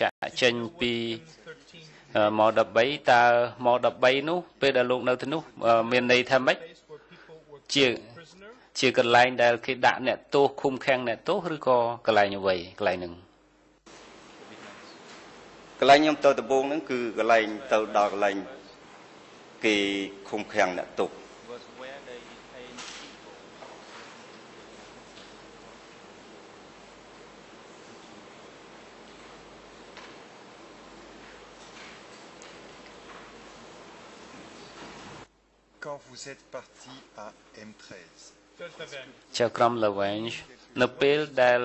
ចាក់ចេញពីម13តើម13នោះ ពេលដែលលោកនៅទីនោះមានន័យថាម៉េចជាជាកន្លែងដែលគេដាក់អ្នកទោសឃុំឃាំងអ្នកទោសឬក៏កន្លែងអ្វីកន្លែងហ្នឹងកន្លែងខ្ញុំទៅដំបូងហ្នឹងគឺកន្លែងទៅដល់កន្លែងគេឃុំឃាំងអ្នកទោស quand vous êtes parti à M13 ចៅក្រុមលវែងនៅពេលដែល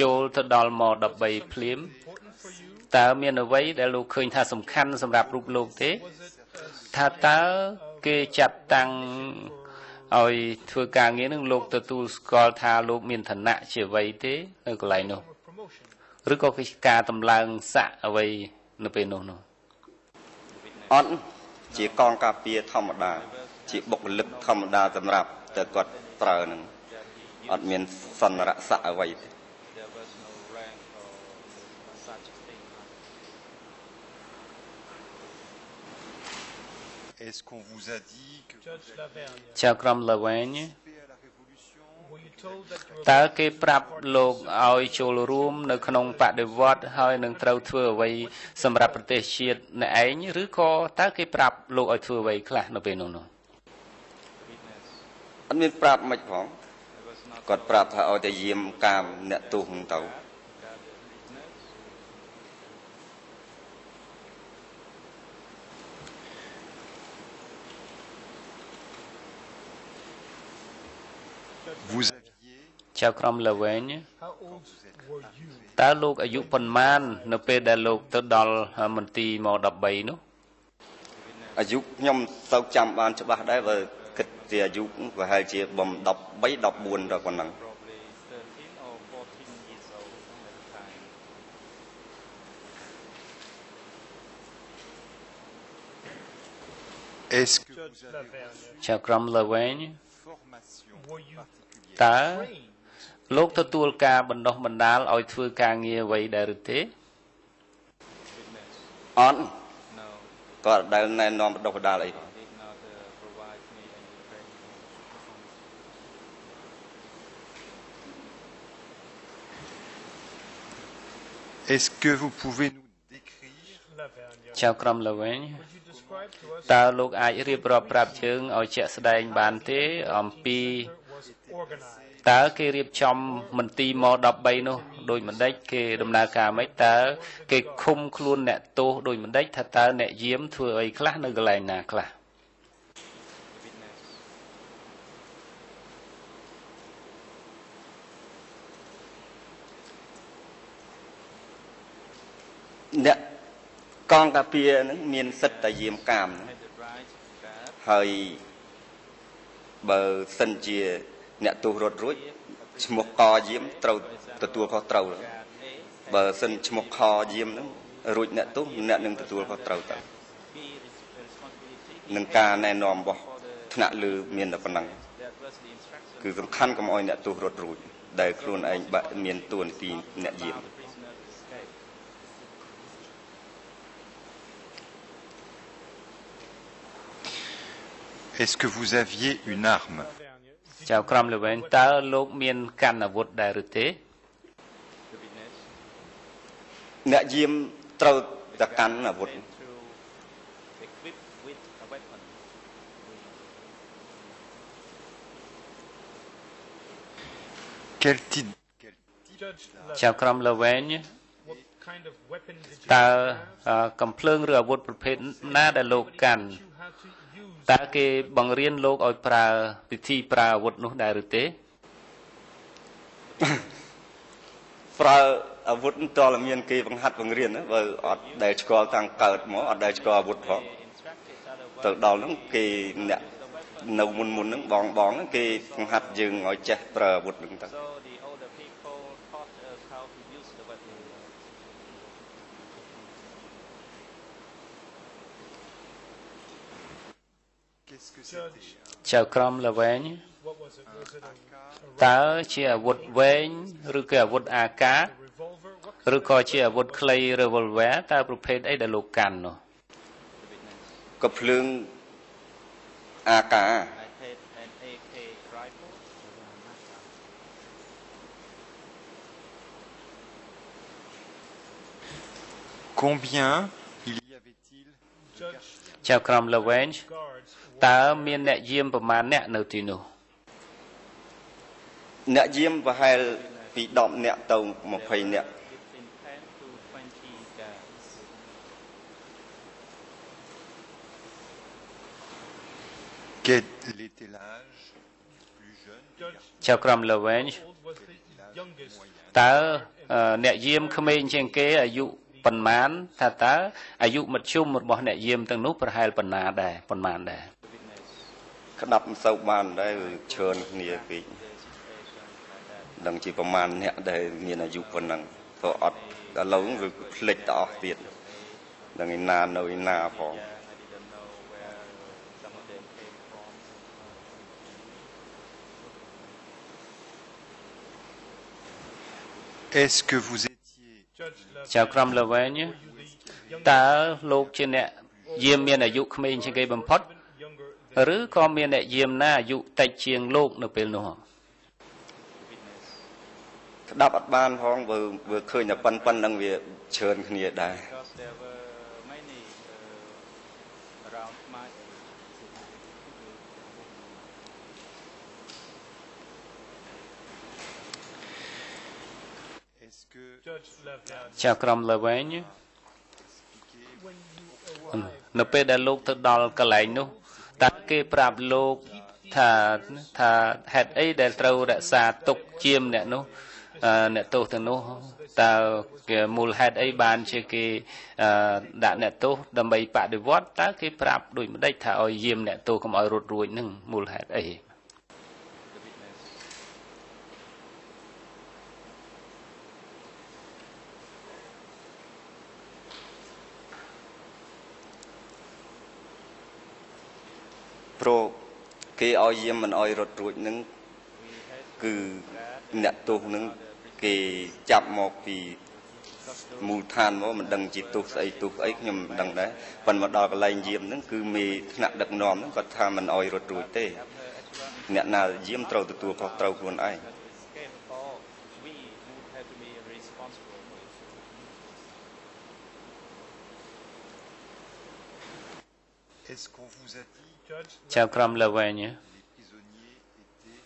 ចូលទៅដល់ម13ភ្លាមតើមានអ្វីដែលលោកឃើញថាសំខាន់សម្រាប់រូបលោកទេ ថាតើគេចាត់តាំងឲ្យធ្វើការងារនឹងលោកទទួលស្គាល់ថាលោកមានឋានៈជាអ្វីទេនៅកន្លែងនោះឬក៏គេការតម្លើងស័កអ្វីនៅពេលនោះនោះអត់ជាកងការពារធម្មតា ជាបុគ្គលិកធម្មតាសម្រាប់តែគាត់ប្រើនឹងអត់មានសន្នរស័កអ្វីទេចៅក្រមលវែងតើគេប្រាប់លោកឲ្យចូលរួមនៅក្នុងបដិវត្តហើយនឹងត្រូវធ្វើអ្វីសម្រាប់ប្រទេសជាតិអ្នកឯងឬក៏តើគេប្រាប់លោកឲ្យធ្វើអ្វីខ្លះនៅពេលនោះនោះ ត់មានប្រាប់មិនផងគាត់ប្រាប់ថាឲ្យតែយាមកាមអ្នកទោសហ្នឹងទៅ vous ចៅក្រមលវែងតើលោកអាយុប៉ុន្មាន នៅពេលដែលលោកទៅដល់មន្ទីរម13នោះអាយុខ្ញុំទៅចាំបានច្បាស់ដែរបើ គិតជាអាយុប្រហែលជាបំ13 14ដល់ប៉ុណ្ណឹង Est-ce que ចៅក្រមលវែងតើលោកទទួលការបណ្ដុះបណ្ដាលឲ្យធ្វើការងារអ្វីដែរឬទេអត់គាត់ដែលណែនាំបណ្ដុះបណ្ដាលអីផង Est-ce que vous pouvez nous décrire ចៅក្រមលវិញតើលោកអាចរៀបរាប់ប្រាប់ជើងឲ្យជាក់ស្ដែងបានទេអំពីតើគេរៀបចំមន្ទីរម13នោះដោយមិនដេចគេដំណើរការម៉េចតើគេឃុំខ្លួនអ្នកទោសដោយមិនដេចថាតើអ្នកយាមធ្វើអីខ្លះនៅកន្លែងណាខ្លះ អ្នកកងតាពានឹងមានសិទ្ធិតែយាមកាមហើយបើសិនជា អ្នកទោសរត់រួចឈ្មោះកយាមត្រូវទទួលខុសត្រូវបើសិនឈ្មោះខយាមហ្នឹងរួចអ្នកទោសអ្នកនឹងទទួលខុសត្រូវទៅនឹងការណែនាំរបស់ថ្នាក់លើមានតែប៉ុណ្ណឹងគឺសំខាន់កុំអោយអ្នកទោសរត់រួចដែលខ្លួនឯងបាក់មានទួនាទីអ្នកយាម Est-ce que vous aviez une arme ចៅក្រមលវែងតើលោកមានកាន់អាវុធដែរឬទេអ្នកយាមត្រូវតែកាន់អាវុធ Quel type ចៅក្រមលវែងតើកំភ្លើងឬអាវុធប្រភេទណាដែលលោកកាន់ តើគេបង្រៀនលោកឲ្យប្រើពិធីប្រើអាវុធនោះដែរឬទេប្រើអាវុធតើមានគេបង្ហាត់បង្រៀនបើអត់ដែលស្គាល់តាំងកើតមកអត់ដែលស្គាល់អាវុធផងទៅដល់ហ្នឹងគេអ្នកនៅមុនមុនហ្នឹងបងបងហ្នឹងគេបង្ហាត់យើងឲ្យចេះប្រើអាវុធហ្នឹងទៅ ចៅក្រមលវែងតើជាអាវុធវែងឬក៏អាវុធអាកាឬក៏ជាអាវុធខ្លី revolver តើប្រភេទអីដែលលោកកាន់នោះក៏ភ្លើងអាកា I had an AK rifle. Combien il y avait-il de Judge, gardes ចៅក្រមល្វែង guards, តើមានអ្នកយាមប្រមាណអ្នកនៅទីនោះអ្នកយាមប្រហែលពី10នាក់ទៅ20នាក់ Between 10 to 20 guards. Quel était l'âge plus jeune des Judge, gardes ចៅក្រមល្វែង how old was the youngest? តើអឺអ្នកយាមក្មេងជាងគេអាយុប៉ុន្មានថាតើអាយុមធ្យមរបស់អ្នកយាមទាំងនោះប្រហែលប៉ុណ្ណាដែរប៉ុន្មានដែរ ក្តាប់មិនសូវបានដែរច្រើនគ្នាពេកដឹងជាប្រមាណអ្នកដែលមានអាយុប៉ុណ្ណឹងព្រោះអត់ឥឡូវវាភ្លេចទៅអស់ទៀតដឹងឯណានៅឯណាផង Est-ce que vous étiez Judge Levin, ចៅក្រមល្វែង you the តើ youngest, លោកជាអ្នកយាមមានអាយុក្មេងជាងគេបំផុត younger than ឬក៏មានអ្នកយាមណាអាយុតិចជាងលោកនៅពេលនោះក្តាប់អត់បានផងបើបើឃើញតែប៉ុនប៉ុណ្្នឹងវាច្រើនគ្នាដែរ Because there were many uh, around my age. Est-ce que Judge Levin. ចៅក្រមល្វែង When you arrived, នៅពេលដែលលោកទៅដល់កន្លែងនោះ តើគេប្រាប់លោកថាថាហេតុអីដែលត្រូវរក្សាទុកជាមអ្នកនោះអឺអ្នកទោសទាំងនោះតើគេមូលហេតុអីបានជាគេអឺដាក់អ្នកទោសដើម្បីបដិវត្តតើគេប្រាប់ដូចម្ដេចថាឲ្យយាមអ្នកទោសកុំឲ្យរត់រួចនឹងមូលហេតុអី ព្រោះគេឲ្យយាមមិនឲ្យរត់រួចនឹងគឺអ្នកទោសនឹងគេចាប់មកពីមូលដ្ឋានមកមិនដឹងជាទោសស្អីទោសស្អីខ្ញុំមិនដឹងដែរប៉ុន្តែមកដល់កន្លែងយាមហ្នឹងគឺមេថ្នាក់ដឹកនាំហ្នឹងគាត់ថាមិនឲ្យរត់រួចទេ អ្នកណាយាមត្រូវទទួលខុសត្រូវខ្លួនឯង Escape or we would have to be responsible for it. est-ce qu'on vous a dit Judge ចៅក្រមល្វែង que les prisonniers étaient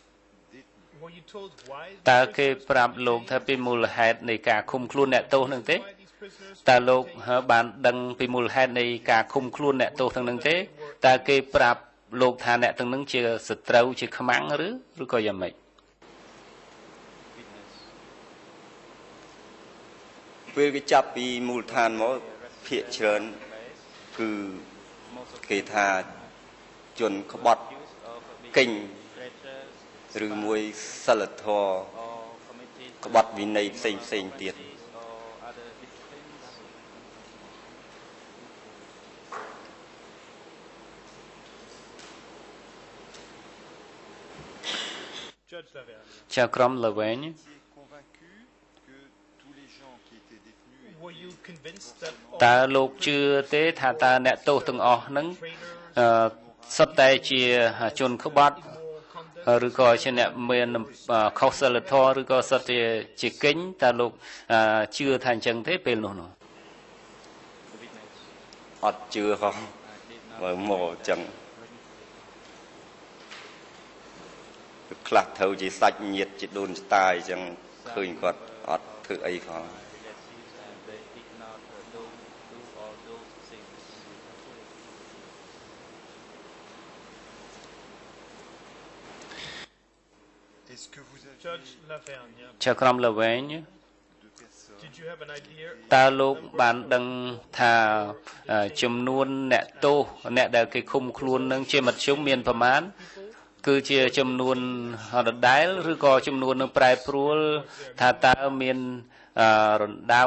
détenus were you told why តើ the គេ prisoners ប្រាប់លោកថាពីមូលហេតុនៃការឃុំខ្លួនអ្នកទោសនឹងទេ why these prisoners តើ were លោក detained? ហឺបានដឹងពីមូលហេតុនៃការឃុំខ្លួនអ្នកទោសទាំងនឹងទេតើគេប្រាប់លោកថាអ្នកទាំងនឹងជាសត្រូវជាខ្មាំងឬឬក៏យ៉ាងម៉េចពេលគេចាប់ពីមូលដ្ឋានមកភាកច្រើនគឺ Most of គេថា ជនក្បត់ use of being កិញ traitors ឬមួយសិលធម៌ or committed ក្បត់វិន័យផ្សេងផ្សេងទៀត or other disciplines. Judge Levin, ចៅក្រមល្វែង Vous étiez convaincu que tous les gens qui étaient détenus were you convinced that តើ all លោកជឿទេថាតើអ្នកទោសទាំងអស់ហ្នឹង traitors អឺ សុទ្ធតែជាជនក្បត់ moral conduct ឬក៏ជាអ្នកមានខុសសិលធម៌ឬក៏សុទ្ធតែជាកិញ្ញតើលោកអឺជឿថាអញ្ចឹងទេពេលនោះនោះ The witness អត់ជឿហោះ uh, did not មើលមកអញ្ចឹងខ្លះត្រូវជាសាច់ញាតិជាដូនស្តាយអញ្ចឹងឃើញគាត់អត់ធ្វើអីផង relatives and they did not uh, do, do all those things. Est-ce que vous aviez Judge Levin, yeah. ចៅក្រមល្វែង de personnes Did you have an idea? តើលោកបានដឹងថាអឺចំនួនអ្នកទោសអ្នកដែលគេឃុំខ្លួននឹងជាមធ្យមមានប្រមាណគឺជាចំនួនដដែលឬក៏ចំនួននឹងប្រែប្រួលថាតើមានអឺរណ្ដៅ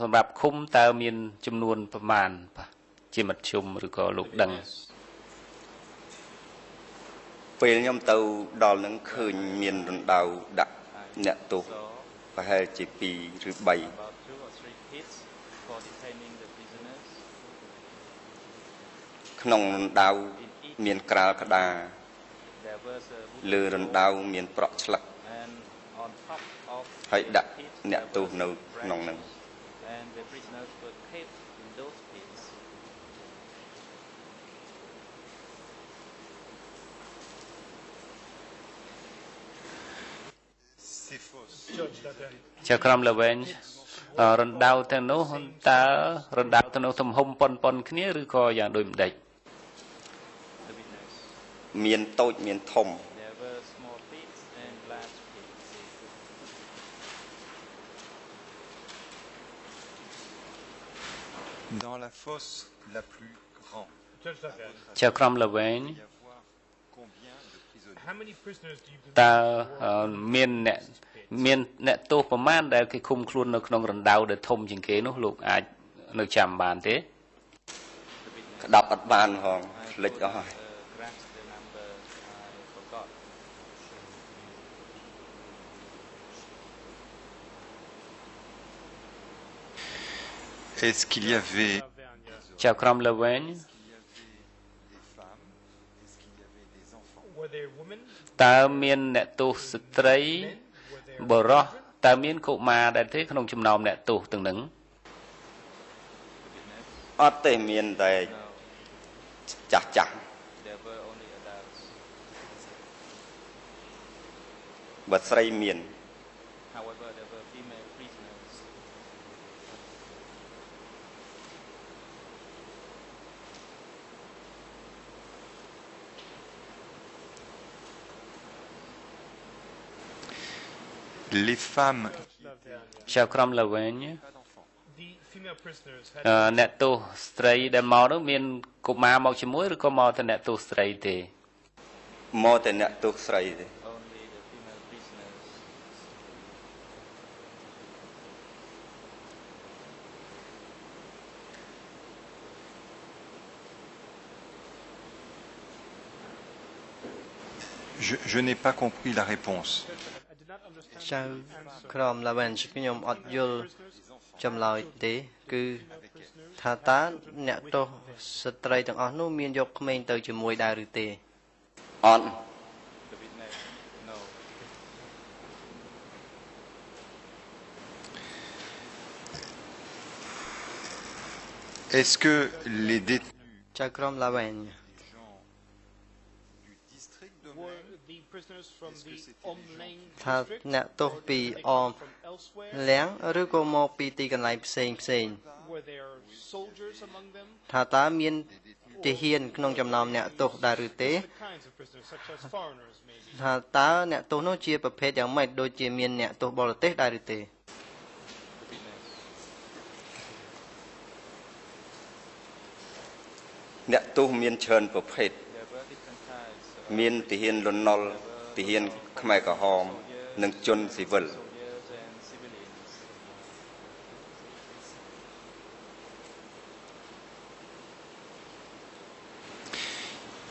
សម្រាប់ឃុំតើមានចំនួនប្រមាណបាទជាមធ្យមឬក៏លោកដឹង ពេលខ្ញុំទៅដល់នឹងឃើញមានរណ្ដៅដាក់អ្នកទោសប្រហែលជា2ឬ3 About two or detaining the prisoners. ក្នុងរណ្ដៅមានក្រាលក្តារ There was a លើរណ្ដៅមានប្រក់ឆ្លឹក and on top of ហើយដាក់ the pits, អ្នក there ទោស was នៅ a ក្នុងហ្នឹង branch, and the prisoners were kept in those pits. Ces fosses Judge that then. ជាក្រុមល្វែងអឺរណ្ដៅទាំងនោះតើរណ្ដៅទាំងនោះទំហំប៉ុនប៉ុនគ្នាឬក៏យ៉ាងដូចម្ដេច The witness. មានតូចមានធំ There were small pits and large pits. Dans la fosse la plus grande, Judge that then. ជាក្រុមល្វែង តើ were អឺមានអ្នកមានអ្នកទោសប្រមាណដែលគេឃុំខ្លួននៅក្នុងរណ្ដៅដែលធំជាងគេនោះលោកអាចនៅចាំបានទេ The witness. ក្តាប់អត់បានផងភ្លេចអស់ហើយ Uh, grasp the number I forgot. Est-ce qu'il y avait, Laverne, ជាក្រុមល្វែង est-ce qu'il y avait des femmes Est-ce qu'il y avait des enfants Were there women? តើមានអ្នកទោសស្ត្រី Were there បរោះតើមានកុមារដែរទេក្នុងចំណោមអ្នកទោសទាំងហ្នឹង The witness. អត់ទេមានតែ No, ចាស់ចាស់ there were only adults. បើស្រីមាន Les femmes, Laverne? ជាក្រុមល្វែង pas d'enfants. The female prisoners អឺ had អ្នកទោសស្ត្រីដែលមកនោះមានកុមារមកជាមួយឬក៏មកតែអ្នកទោសស្រីទេ មកតែអ្នកទោសស្រីទេ Only the female prisoners. Je, je n'ai pas compris la réponse. ចៅ the answer. ក្រមឡាវែនខ្ញុំអត់យល់ Prisoners, ចម្លើយទេ គឺថាតើអ្នកទោសស្ត្រីទាំងអស់នោះមានយកក្មេងទៅជាមួយដែរឬទេអត់ The witness. No. Est-ce que les détenus ចៅក្រមឡាវែន des gens du district de were Maine the prisoners from Est-ce que the c'était des Omling ថា district? អ្នកទោស Or ពី did they អ come ម from elsewhere? លៀងឬក៏មកពីទីកន្លែងផ្សេងផ្សេង Were there soldiers among them? ថាតើមានទាហានក្នុងចំណោមអ្នកទោសដែរឬទេ The kinds of prisoners, such as foreigners, maybe. ថាតើអ្នកទោសនោះជាប្រភេទយ៉ាងម៉េចដូចជាមានអ្នកទោសបរទេសដែរឬទេ The witness. អ្នកទោសមានច្រើនប្រភេទ There were different types. of មានទាហានលន់នល់ទាហានខ្មែរក្រហម និងជនស៊ីវិល soldiers and civilians.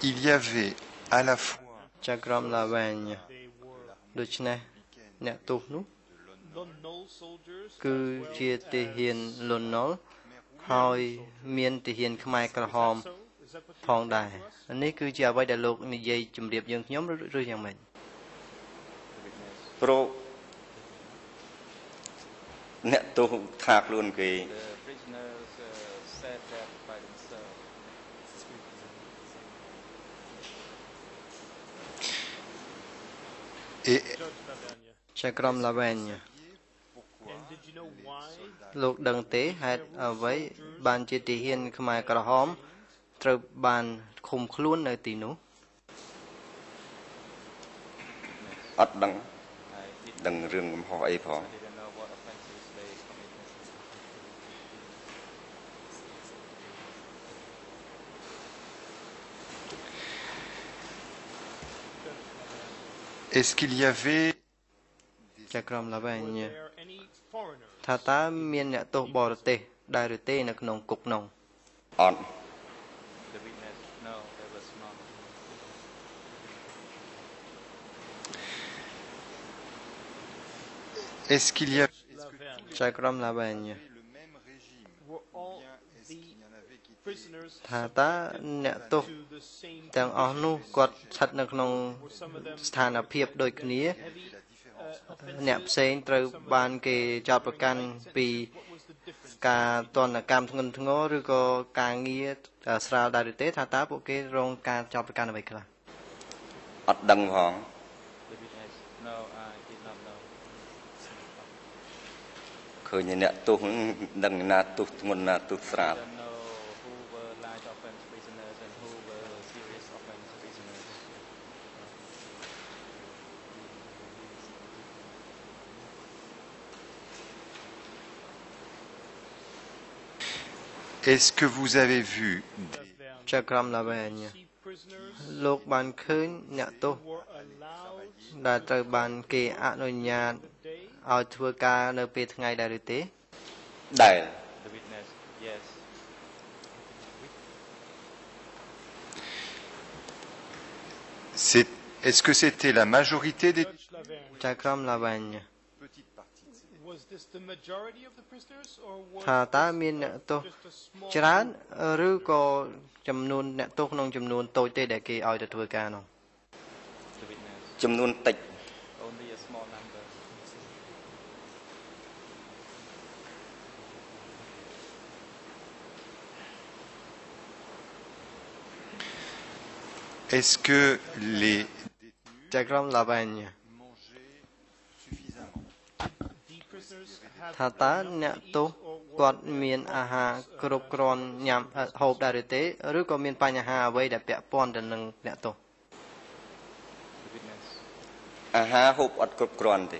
il y avait à la fois ចៅក្រមឡាវែន They were ដូច្នេះអ្នកទោសនោះ Lon Nol soldiers. គឺជាទាហានលន់នល់ហើយមានទាហានខ្មែរក្រហម So, is that what you ផងដែរនេះគឺជាអ្វីដែលលោកនិយាយជម្រាបយើងខ្ញុំឬឬយ៉ាងម៉េច The witness. ព្រោះអ្នកទោសថាខ្លួនគេ The prisoners uh, said that by themselves. et Judge Laverne? ចៅក្រមឡាវែន And did you know why លោកដឹងទេហេតុអ្វីបានជាទាហានខ្មែរក្រហម ត្រូវបានឃុំខ្លួននៅទីនោះអត់ដឹង I did ដឹងរឿងកំហុសអីផង I didn't know what offenses they committed. est-ce qu'il y avait ចៅក្រមឡាវែន were there any foreigners? ថាតើមានអ្នកទោសបរទេស ដែរឬទេ នៅក្នុងគុកនោះអត់ The witness. No, there was none. est-ce qu'il y avait est-ce que Laverne. ចៅក្រមឡាវែន le même régime Were all bien the prisoners ថាតើអ្នកទោស to the same ទាំងអស់នោះគាត់ស្ថិតនៅក្នុង or some of them ស្ថានភាពដូចគ្នា heavy uh, offenses? អ្នកផ្សេងត្រូវបានគេចោទប្រកាន់ពី What was the difference? ការទណ្ឌកម្មធ្ងន់ធ្ងរឬក៏ការងារស្រាលដែរឬទេ ថាតើពួកគេរងការចោទប្រកាន់អ្វីខ្លះអត់ដឹងផង ឃើញអ្នកទោសហ្នឹងដឹងណាទោសធ្ងន់ណាទោសស្រាល don't know who were light offense prisoners and who were serious offense prisoners. Est-ce que vous avez vu des- ចៅក្រមឡាវែង See prisoners លោកបានឃើញអ្នកទោស were allowed ដែលត្រូវបានគេអនុញ្ញាត day ឲ្យធ្វើការនៅពេលថ្ងៃដែរឬទេ ដែល The witness. Yes. c'est- Est-ce que c'était la majorité des Judge Lavergne, ចៅក្រមឡាវែង petites parties was this the majority of the prisoners or was ថាតើមានអ្នកទោស just a small ច្រើនឬក៏ចំនួនអ្នកទោសក្នុងចំនួនតូចទេដែលគេឲ្យទៅធ្វើការនោះ The witness. ចំនួនតិច ង mangeaient suffisamment the prisoners have ថាតើអ្នកទោសគាត់មានអាហារគ្រប់គ្រាន់ញ៉ាំអឺហូបដែរឬទេឬក៏មានបញ្ហាអ្វីដែលពាក់ព័ន្ធទៅនឹងអ្នកទោស The witness. អាហារហូបអត់គ្រប់គ្រាន់ទេ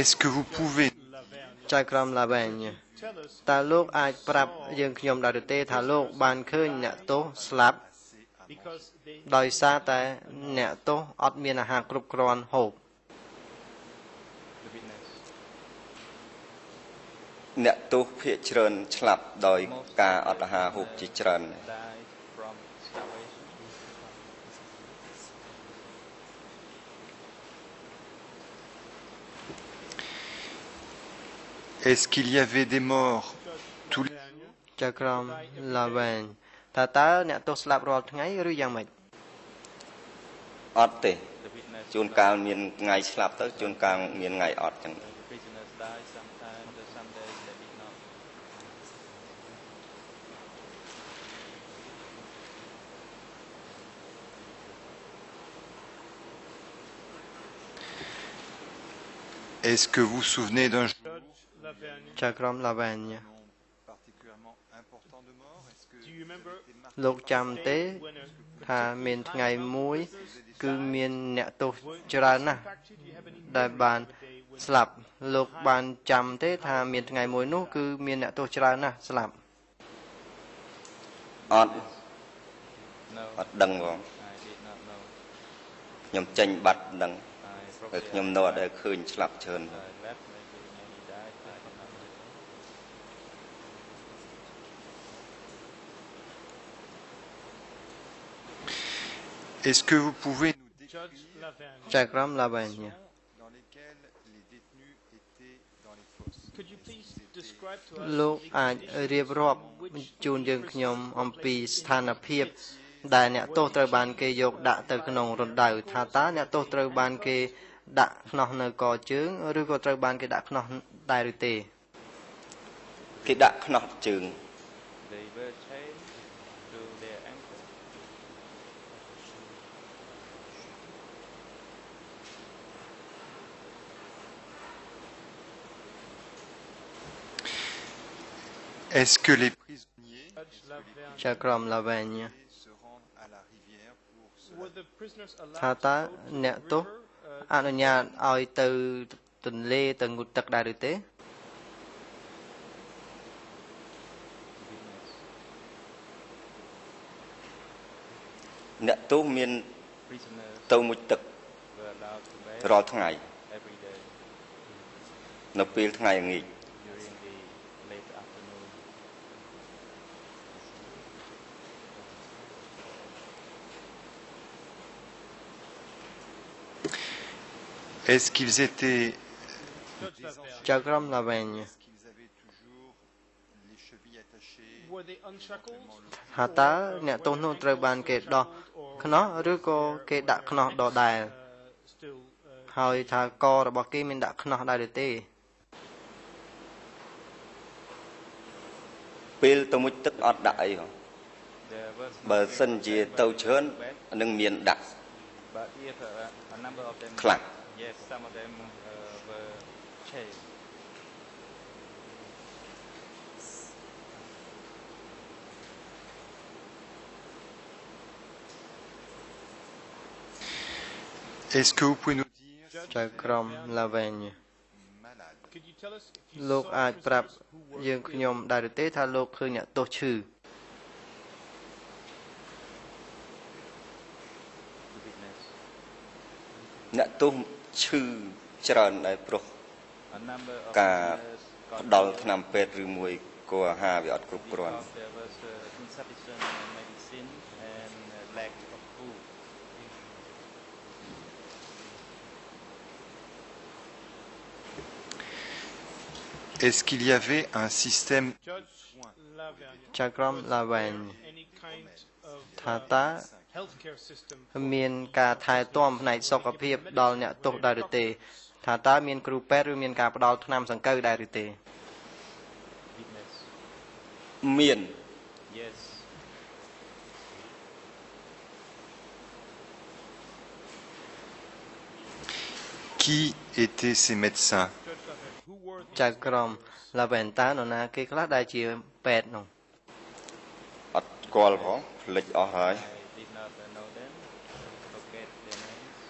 Est-ce que vous pouvez Lavergne? ចៅក្រមឡាវែង Tell us តើលោកអាចប្រាប់យើងខ្ញុំដែរឬទេថាលោកបានឃើញអ្នកទោសស្លាប់ because they ដោយសារតែអ្នកទោសអត់មានអាហារគ្រប់គ្រាន់ហូប The witness. អ្នកទោសភាកច្រើនឆ្លាប់ដោយការអត់អាហារហូបជាច្រើន Est-ce qu'il y avait des morts tous les Lavergne ចៅក្រមឡាវែងថាតើអ្នកទោសស្លាប់រាល់ថ្ងៃឬយ៉ាងម៉េចអត់ទេ The witness. ជួនកាលមានថ្ងៃស្លាប់ទៅជួនកាលមានថ្ងៃអត់ចឹង The prisoners died sometimes, and some days they did not. Est-ce que vous vous souvenez d'un jour Judge Lavergne ចៅក្រមឡាវែង non particulièrement important de mort Est-ce que do you remember លោកចាំទេ when a ថាមានថ្ងៃមួយ គឺមានអ្នកទោសច្រើនណាស់ factory do you have any ដែលបានស្លាប់លោកបានចាំទេ ថាមានថ្ងៃមួយនោះគឺមានអ្នកទោសច្រើនណាស់ស្លាប់អត់ No, អត់ដឹងផង I did not know. ខ្ញុំចេញបាត់ដឹង I ហើយ probably ខ្ញុំនៅអត់ដែលឃើញស្លាប់ច្រើន I left Est-ce que vous pouvez nous décrire Judge Lavergne ចៅក្រមឡាវែង dans lesquelles les détenus étaient dans les fosses could you please describe to us លោក the អាច conditions រៀបរាប់ in which ជូនយើង prisoners ខ្ញុំអំពី were ស្ថានភាពដែលអ្នកទោសត្រូវបានគេយកដាក់ទៅក្នុងរណ្ដៅថាតើអ្នកទោសត្រូវបានគេដាក់ខ្នោះនៅកជើងឬក៏ត្រូវបានគេដាក់ខ្នោះដែរឬទេគេដាក់ខ្នោះជើង the prisoners ថា allowed តើ to go to អ្នក the ទោស river, uh, អនុញ្ញាតឲ្យទៅទន្លេទៅងូតទឹកដែរឬទេ អ្នកទោសមាន Prisoners ទៅមុជទឹក were allowed to bathe រាល់ថ្ងៃ every day នៅពេលថ្ងៃល្ងាច were they unshackled? ថាតើអ្នកទោសនោះត្រូវបានគេដោះខ្នោះឬក៏គេដាក់ខ្នោះដដែល Uh, still, uh, ហើយថាករបស់គេមានដាក់ខ្នោះដែរឬទេពេលទៅមុជទឹកអត់ដាក់អីហ៎ There was បើសិនជាទៅច្រើននឹងមានដាក់ but if uh, a number of them ខ្លះ yes some of them uh, were chained Est-ce que vous pouvez nous dire ចៅក្រមឡាវែង malade could you tell us if you លោក saw អាចប្រាប់ prisoners who were យើង ill? ខ្ញុំដែរឬទេថាលោកឃើញអ្នកទោសឈឺ the witness អ្នកទោស ឈឺច្រើនដែរព្រោះ a number of ការ prisoners got ផ្ដល់ ill ថ្នាំពេទ្យឬមួយក៏អាហារវាអត់គ្រប់គ្រាន់ because there was uh, insufficient medicine and uh, lack of food Est-ce qu'il y avait un système Judge Laverne, ចៅក្រ មឡាវែង any kind of ថា uh, តើ healthcare system មានការថែទាំផ្នែកសុខភាពដល់អ្នកទោសដែរឬទេថាតើមានគ្រូពេទ្យឬមានការផ្ដល់ថ្នាំសង្កូវដែរឬទេ witness មាន yes Qui étaient ces médecins Judge Laverne, who were these ចៅក្រមឡាវែនតើនរណាគេខ្លះដែលជាពេទ្យនោះអត់ស្គាល់ផងភ្លេចអស់ហើយ I did not uh, know them forget their names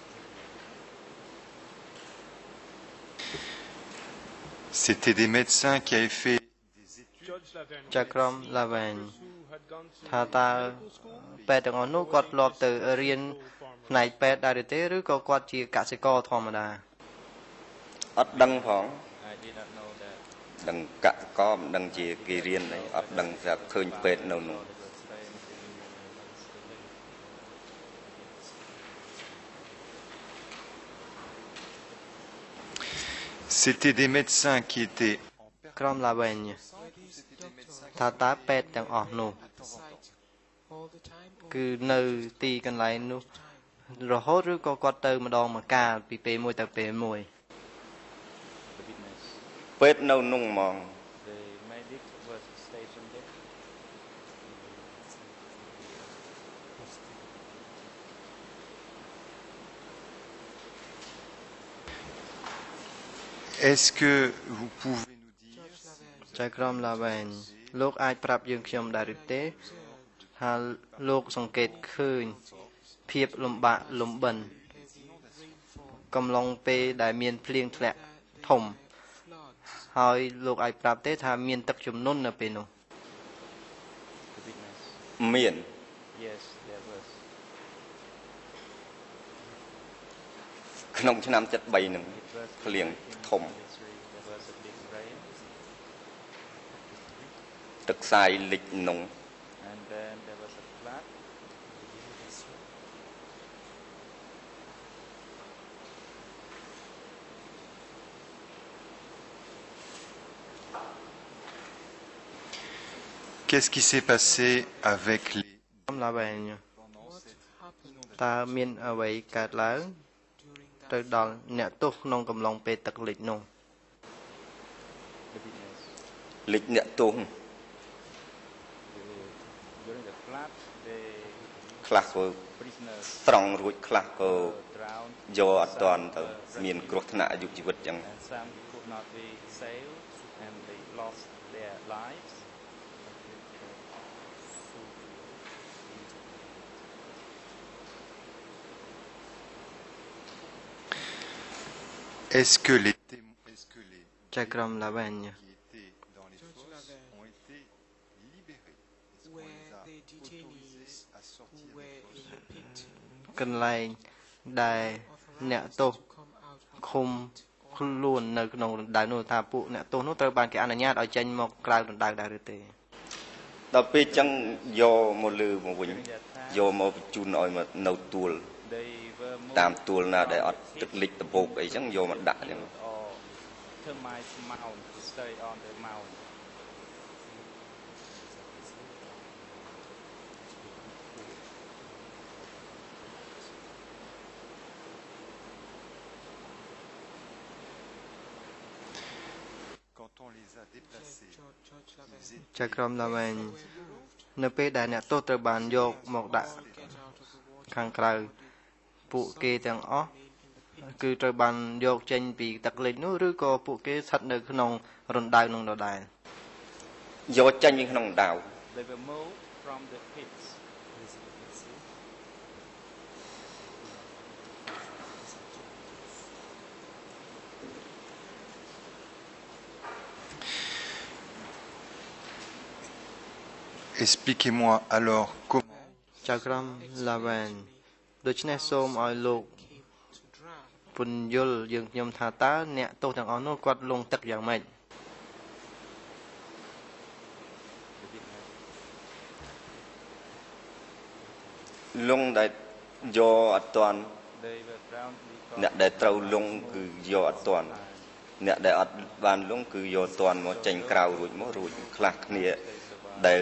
C'était des médecins qui avaient fait des études Judge Laverne ចៅក្រមឡាវែង who had gone to ថាតើ medical school ពេទ្យទាំងអស់នោះគាត់ធ្លាប់ទៅរៀន farmer ផ្នែកពេទ្យដែរឬទេឬក៏គាត់ជាកសិករធម្មតាអត់ដឹងផង I did not know that ដឹងកសិករមិនដឹងជាគេរៀនអីអត់ដឹងថាឃើញពេទ្យនៅនោះ they were trained in the United States. C'était des médecins qui étaient ក្រមឡាវែងថាតើពេទ្យទាំងអស់នោះគឺនៅទីកន្លែងនោះរហូតឬក៏គាត់ទៅម្ដងម្កាលពីពេលមួយទៅពេលមួយ The witness ពេទ្យនៅនោះហ្មង the medic was stationed there Est-ce que vous pouvez nous dire ចៅក្រមឡាវែងលោកអាចប្រាប់យើងខ្ញុំដែរឬទេថាលោកសង្កេតឃើញភាពលំបាកលំបិនកំឡុងពេលដែលមានភ្លៀងធ្លាក់ធំ ហើយលោកអាចប្រាប់ទេ ថាមានទឹកជំនន់នៅពេលនោះ the witness មាន yes ក្នុងឆ្នាំ73ហ្នឹង it was ភ្លៀងធំ history there was a big rain ទឹកខ្សាយលិចនុង and then there was a flood qu'est-ce qui s'est passé avec les អំឡាវែងតើមានអ្វីកើតឡើង ទៅដល់អ្នកទោសក្នុងកំឡុងពេលទឹកលិចនោះ the witness លិចអ្នកទោស the, during the flood the ខ្លះក៏ prisoners ត្រង់រួចខ្លះក៏ were drowned យកអត់តាន់ទៅ មានគ្រោះថ្នាក់អាយុជីវិតចឹង and some could not be saved and they lost their lives Est-ce que les témoins, est-ce que les ចៅក្រមឡាវែន qui étaient dans les fosses ont été libérés Est-ce qu'on where les a the autorisés detainees à who sortir were des in fosses the pit កន្លែងដែលអ្នកទោស to come out of ឃុំខ្លួននៅក្នុងរណ្ដៅនោះថាពួកអ្នកទោសនោះត្រូវបានគេអនុញ្ញាតឲ្យចេញមកក្រៅរណ្ដៅដែរឬទេដល់ពេលចឹងយកមកលើមកវិញយកមកបញ្ជូនឲ្យមកនៅទួល they were moved តាមទួលណាដែលអត់ទឹកលិចដបោកអីចឹងយកមកដាក់ចឹង or termite mound to stay on the mound. Quand on les a déplacés, George, George Laven. ils étaient ចៅក្រមឡាវែន Were moved នៅពេលដែលអ្នកទោសត្រូវបានយកមកដាក់ get out of the water ខាងក្រៅ ពួកគេទាំងអស់ in the គឺត្រូវបានយកចេញពីទឹកលិចនោះឬក៏ពួកគេស្ថិតនៅក្នុងរណ្ដៅនោះដដែលយកចេញពីក្នុងដាវ They were moved from the pits. Expliquez-moi alors comment ចៅក្រមឡាវែន ដូច្នេះសូមឲ្យលោក came to drown. ពន្យល់យើងខ្ញុំថាតើអ្នកទោសទាំងអស់នោះគាត់លងទឹកយ៉ាងម៉េចលងដែលយកអត់តាន់ They were drowned because អ្នកដែលត្រូវលងគឺយកអត់តាន់អ្នកដែលអត់បានលងគឺយកតាន់មកចេញក្រៅរួចមករួចខ្លះគ្នាដែល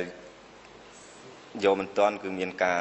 យកមិនតាន់គឺមានការ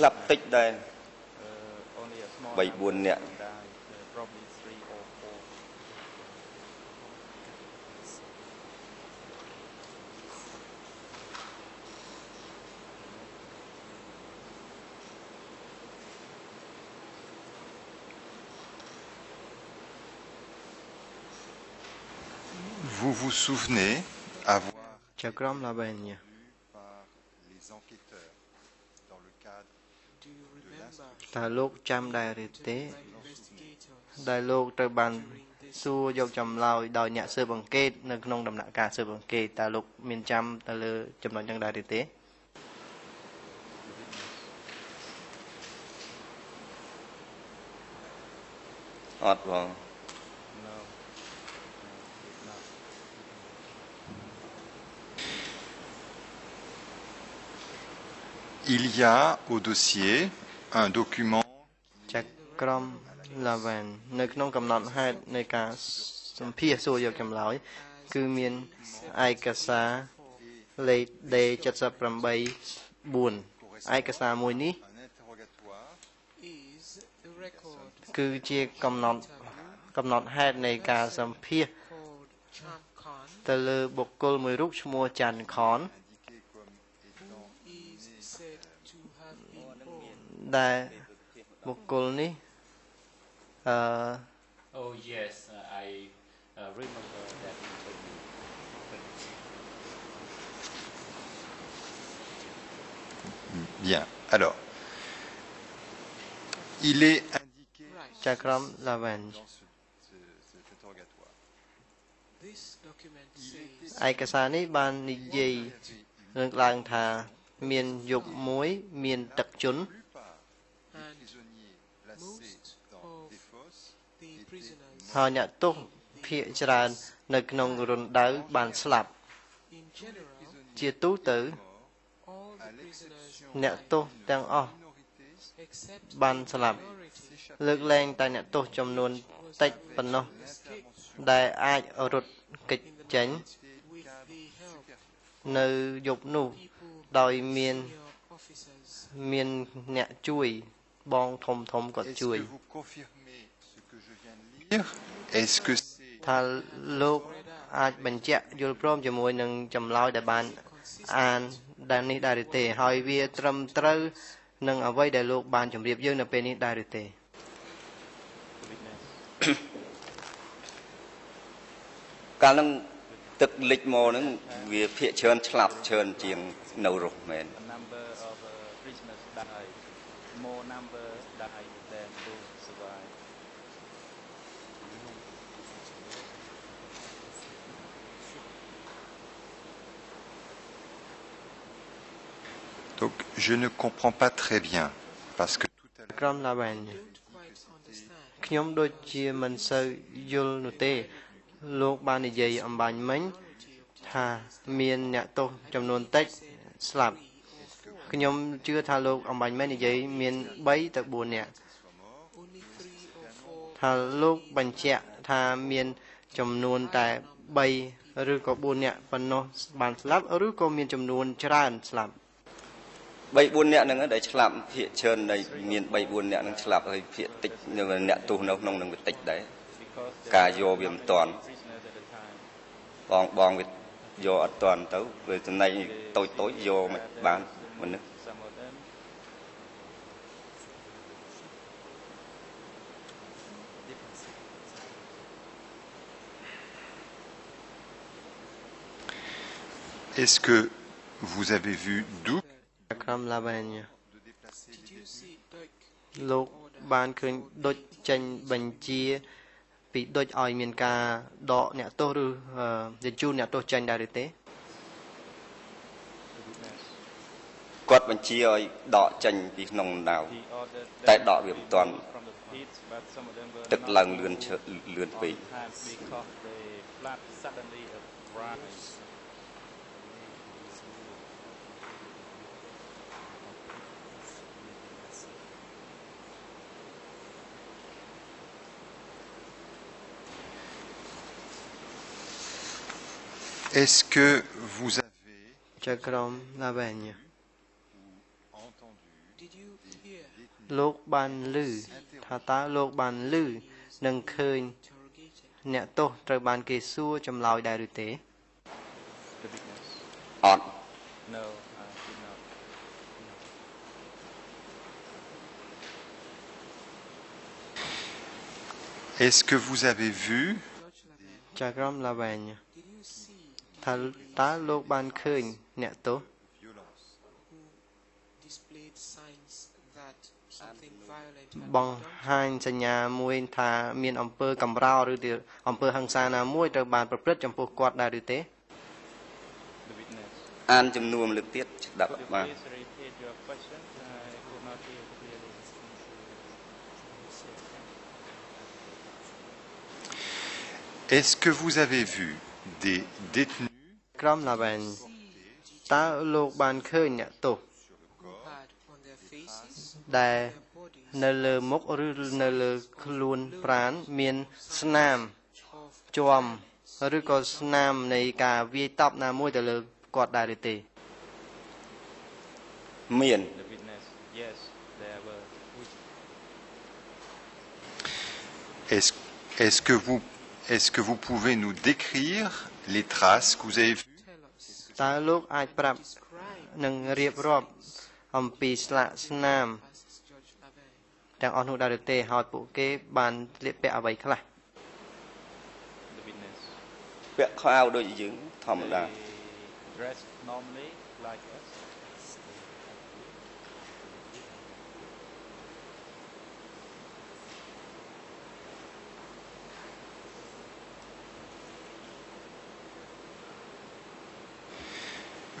ស្លាប់តិចដែរ Uh, only a small 3 number 4នាក់ died, uh, probably three or four. Vous vous souvenez avoir ចៅក្រមឡាវែន vu par les enquêteurs តើលោកចាំដែរឬទេ by investigators ដែលលោកត្រូវបានសួរយកចម្លើយដោយអ្នកស៊ើបអង្កេតនៅក្នុងដំណាក់កាលស៊ើបអង្កេតតើលោកមានចាំទៅលើចំណុចហ្នឹងដែរឬទេអត់បង No, no, did not. Il y a au dossier un document ចៅក្រមឡាវែននៅក្នុងកំណត់ហេតុនៃការសម្ភាសសួរយកចម្លើយ គឺមានឯកសារលេខ D78 4ឯកសារមួយនេះ un interrogatoire is the record គឺជាកំណត់កំណត់ហេតុនៃការសម្ភាស called Chan Khan ទៅលើបុគ្គលមួយរូបឈ្មោះច័ន្ទខន ដែលបុគ្គលនេះអឺ Oh yes uh, I uh, remember that interview bien. Alors, il est indiqué right ចៅក្រមឡាវែន dans ce, ce- cet interrogatoire. this document says ឯកសារនេះបាននិយាយរឿងឡើងថាមានយប់មួយមានទឹកជន់ ហើយអ្នកទោសភាគច្រើន នៅក្នុងរណ្ដៅបានស្លាប់ in general ជាទូទៅ all the prisoners អ្នក died ទោសទាំងអស់ minorités except បានស្លាប់ minority លើកលែងតែអ្នកទោសចំនួនតិចប៉ុណ្ណោះដែលអាចរត់គេចចេញ with the help នៅយប់នោះ people ដោយមាន senior officers មានអ្នកជួយបងធំធំគាត់ Est-ce ជួយ ថាលោកអាចបញ្ជាក់យល់ព្រមជាមួយនឹងចម្លើយដែលបានអានដែលនេះដែរឬទេ ហើយវាត្រឹមត្រូវនឹងអ្វីដែលលោកបានជម្រាបយើងនៅពេលនេះដែរឬទេកាលហ្នឹងទឹកលិចមកហ្នឹងវាភាកច្រើនឆ្លាប់ច្រើនជាងនៅរស់មែន A number of uh, prisoners died. More number Donc je ne comprends pas très bien parce que tout à l'heure ក្រុមឡាវែន don't quite understand. ខ្ញុំដូចជាមិនសូវយល់នោះទេ លោកបាននិយាយអំបញ្ញមិញថាមានអ្នកទោសចំនួនតិចស្លាប់ខ្ញុំជឿថាលោកអំបញ្ញមិញនិយាយមាន3ទៅ4នាក់ Only three or four ថាលោកបញ្ជាក់ថាមានចំនួនតែ3ឬក៏4នាក់ប៉ុណ្ណោះបានស្លាប់ឬក៏មានចំនួនច្រើនស្លាប់ 3 4នាក់ហ្នឹងដែលឆ្លាប់ភាកច្រើននៃមាន3 4នាក់ហ្នឹងឆ្លាប់ហើយភាកតិចនៅអ្នកទោសនៅក្នុងហ្នឹងវាតិចដែរ Because there ការយកវាមិនតាន់ were prisoners at the time. បងបងវាយកអត់តាន់ទៅវាចំណៃតូចតូចយកមិនបានមនុស្ស Some of them est-ce que vous avez vu d'où ក្រុមឡាវែន Did you see Dirk លោកបានឃើញដុចចេញបញ្ជា ពីដុចឲ្យមានការដកអ្នកទោសឬអឺបញ្ជូនអ្នកទោសចេញដែរឬទេគាត់បញ្ជាឲ្យដកចេញពីក្នុងដៅ he ordered តែ them ដកវាមិនតាន់ from the pits, but some of them were ទឹក not ឡើងលឿនឈើលឿនពេក Est-ce que vous avez ចៅក្រុមឡាវែន entendu Did you hear លោកបានឮថាតើលោកបានឮនឹងឃើញ interrogated? អ្នកទោសត្រូវបានគេសួរចម្លើយដែរឬទេ The witness. អត់ No, I did not. Est-ce que vous avez vu George Lavelle, ថាតើលោកបានឃើញអ្នកទោស violence who displayed signs that something violent had ប been ង done? ហាញសញ្ញាមួយថាមានអំពើកំរោលឬទៅអំពើហិង្សាណាមួយត្រូវបានប្រព្រឹត្តចំពោះគាត់ដែរឬទេ The witness. អានចំនួនលើកទៀតស្ដាប់ Could you បាន please repeat your question? I could not hear clearly. Est-ce que vous avez vu des détenus ក្រុមឡាវែនតើលោកបានឃើញអ្នកទោស Who had on their faces, ដែល their bodies, នៅលើមុខឬនៅលើខ្លួនប្រាណមានស្នាម of ជាប់ឬក៏ស្នាមនៃការវាយតប់ណាមួយទៅលើគាត់ដែរឬទេ មាន The witness. Yes, there were. Which, Est-ce est-ce que vous est-ce que vous pouvez nous décrire les traces que vous avez vues tell us, តើលោកអាចប្រាប់ describe និងរៀបរាប់អំពីស្លាកស្នាម as George Lavelle. ទាំងអស់នោះដែរឬទេហើយពួកគេបានស្លៀកពាក់អ្វីខ្លះ the witness. ពាក់ខោអាវដូចយើងធម្មតា They dressed normally like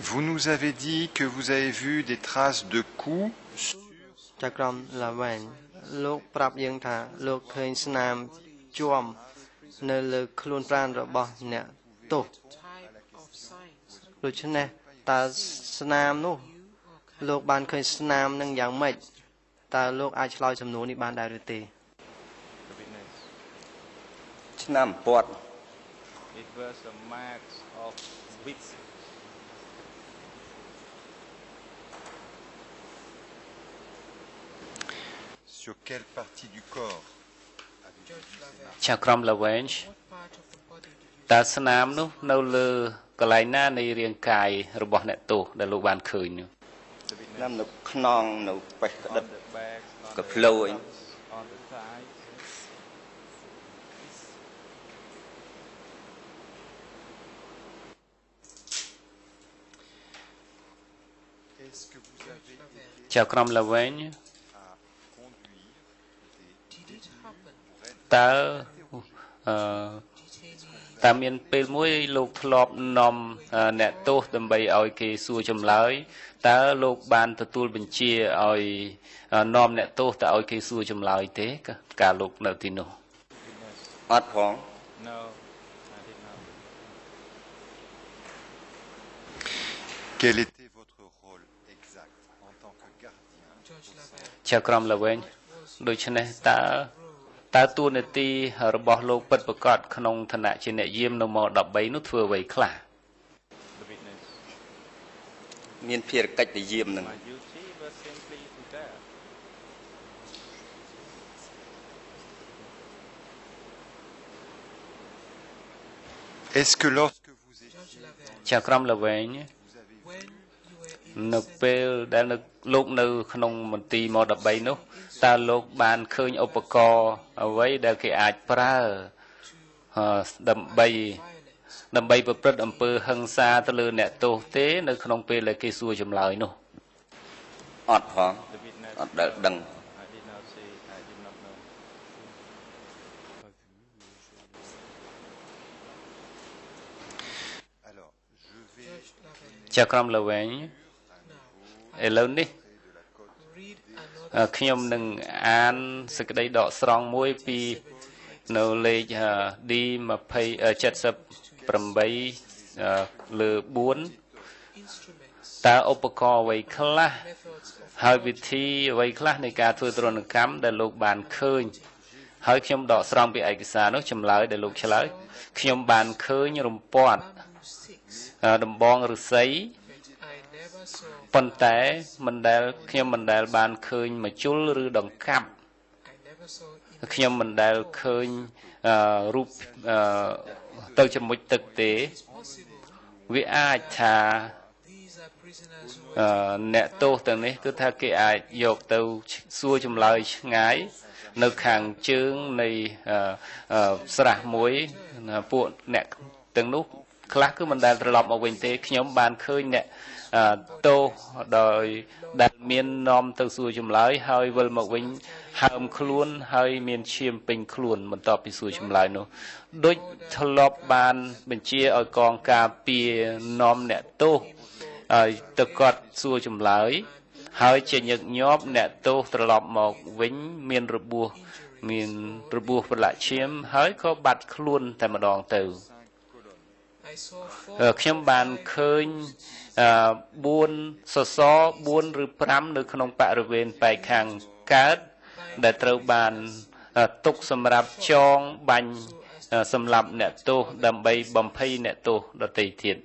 Vous nous avez dit que vous avez vu des traces de coups sur ចៅក្រមឡាវែងលោកប្រាប់យើងថាលោកឃើញស្នាមជាប់នៅលើខ្លួនប្រាណរបស់អ្នកទោស Type of signs ដូច្នេះតើស្នាមនោះ you or លោកបានឃើញស្នាមនឹងយ៉ាងម៉េចតើលោកអាចឆ្លើយសំណួរនេះបានដែរឬទេ The witness. ឆ្នាំពាត់ It was the marks of whips. Sur quelle partie du corps avez-vous ឆាក្រមល្វែង What part of the body did you តើស្នាមនោះនៅលើកន្លែងណានៃរាងកាយរបស់អ្នកទោសដែលលោកបានឃើញនោះណាំនៅខ្នងនៅបេះក្តិត the back, on ក៏ the ផ្លោអី on the side. Est-ce que vous avez été ចៅក្រមល្វែង à conduire des Did it happen? តើអឺ Detainees តើមានពេលមួយលោកធ្លាប់នាំអឺអ្នកទោសដើម្បីឲ្យគេសួរចម្លើយតើលោកបានទទួលបញ្ជាឲ្យអឺនាំអ្នកទោសទៅឲ្យគេសួរចម្លើយទេកាកាលលោកនៅទីនោះអត់ផង No, I did not. Quel était votre rôle exact en tant que gardien Judge Laverne. ចៅក្រមល្វែង Was ដូច្នេះតើ តើតួនាទីរបស់លោកពិតប្រកបក្នុងឋានៈជាអ្នកយាមនៅម៉13នោះធ្វើអ្វីខ្លះ The witness. មានភារកិច្ចទៅយាមនឹង My duty was simply to there. Est-ce que lorsque vous étiez Judge Laverne. ចៅក្រមល្វែង vous avez When you were in នៅ the ពេលដែលនៅលោកនៅ ក្នុងមន្ទីរម៉13នោះ តើលោកបានឃើញឧបករណ៍អ្វីដែលគេអាចប្រើអឺដើម្បី violence, ដើម្បីប្រព្រឹត្តអំពើហិង្សាទៅលើអ្នកទោសទេនៅក្នុងពេលដែលគេសួរចម្លើយនោះអត់ផង The witness. អត់ដែលដឹង I did not see, I did not know. Alors, je vais Judge Laverne. ចៅក្រមល្វែង Now, ឥឡូវនេះ read អឺ another ខ្ញុំនឹងអានសេចក្តីដកស្រង់មួយពីនៅលេខអឺ D 20អឺ78អឺលើ4 instruments, តើឧបករណ៍អ្វីខ្លះ methods of ហើយវិធីអ្វីខ្លះនៃការធ្វើទរណកម្មដែលលោកបានឃើញហើយខ្ញុំដកស្រង់ពីឯកសារនោះចម្លើយដែលលោកឆ្លើយខ្ញុំបានឃើញរំពាត់ bamboo sticks, អឺដំបងឫស្សី ប៉ុន្តែមិនដែលខ្ញុំមិនដែលបានឃើញមជុលឬដង្កាប់ I never saw in ខ្ញុំមិនដែលឃើញអឺរូបអឺទៅជាមួយទឹកទេ It's possible វាអាចថា these are prisoners who អ were ឺអ្នកទោសទាំងនេះគឺថាគេអាចយកទៅសួរចម្លើយឆ្ងាយនៅខាងជើងនៃអឺអឺស្រះមួយណាពួកអ្នកទាំងនោះខ្លះគឺមិនដែលត្រឡប់មកវិញទេខ្ញុំបានឃើញអ្នកអឺ ទោសដោយដែលមាននាំទៅសួរចម្លើយហើយវិលមកវិញហើមខ្លួនហើយមានឈាមពេញខ្លួនបន្ទាប់ពីសួរចម្លើយនោះដូចធ្លាប់បានបញ្ជាឲ្យកងការពារនាំអ្នកទោសហើយទៅគាត់សួរចម្លើយហើយជាញឹកញាប់អ្នកទោសត្រឡប់មកវិញមានរបួសមានរបួសប្រឡាក់ឈាមហើយក៏បាត់ខ្លួនតែម្ដងទៅ I saw four អឺខ្ញុំបានឃើញអឺ 4សសរ4ឬ5នៅក្នុងបរិវេណបែកខាងកើតដែលត្រូវបានអឺទុកសម្រាប់ចងបាញ់អឺសម្រាប់អ្នកទោសដើម្បីបំភ័យអ្នកទោសដទៃទៀត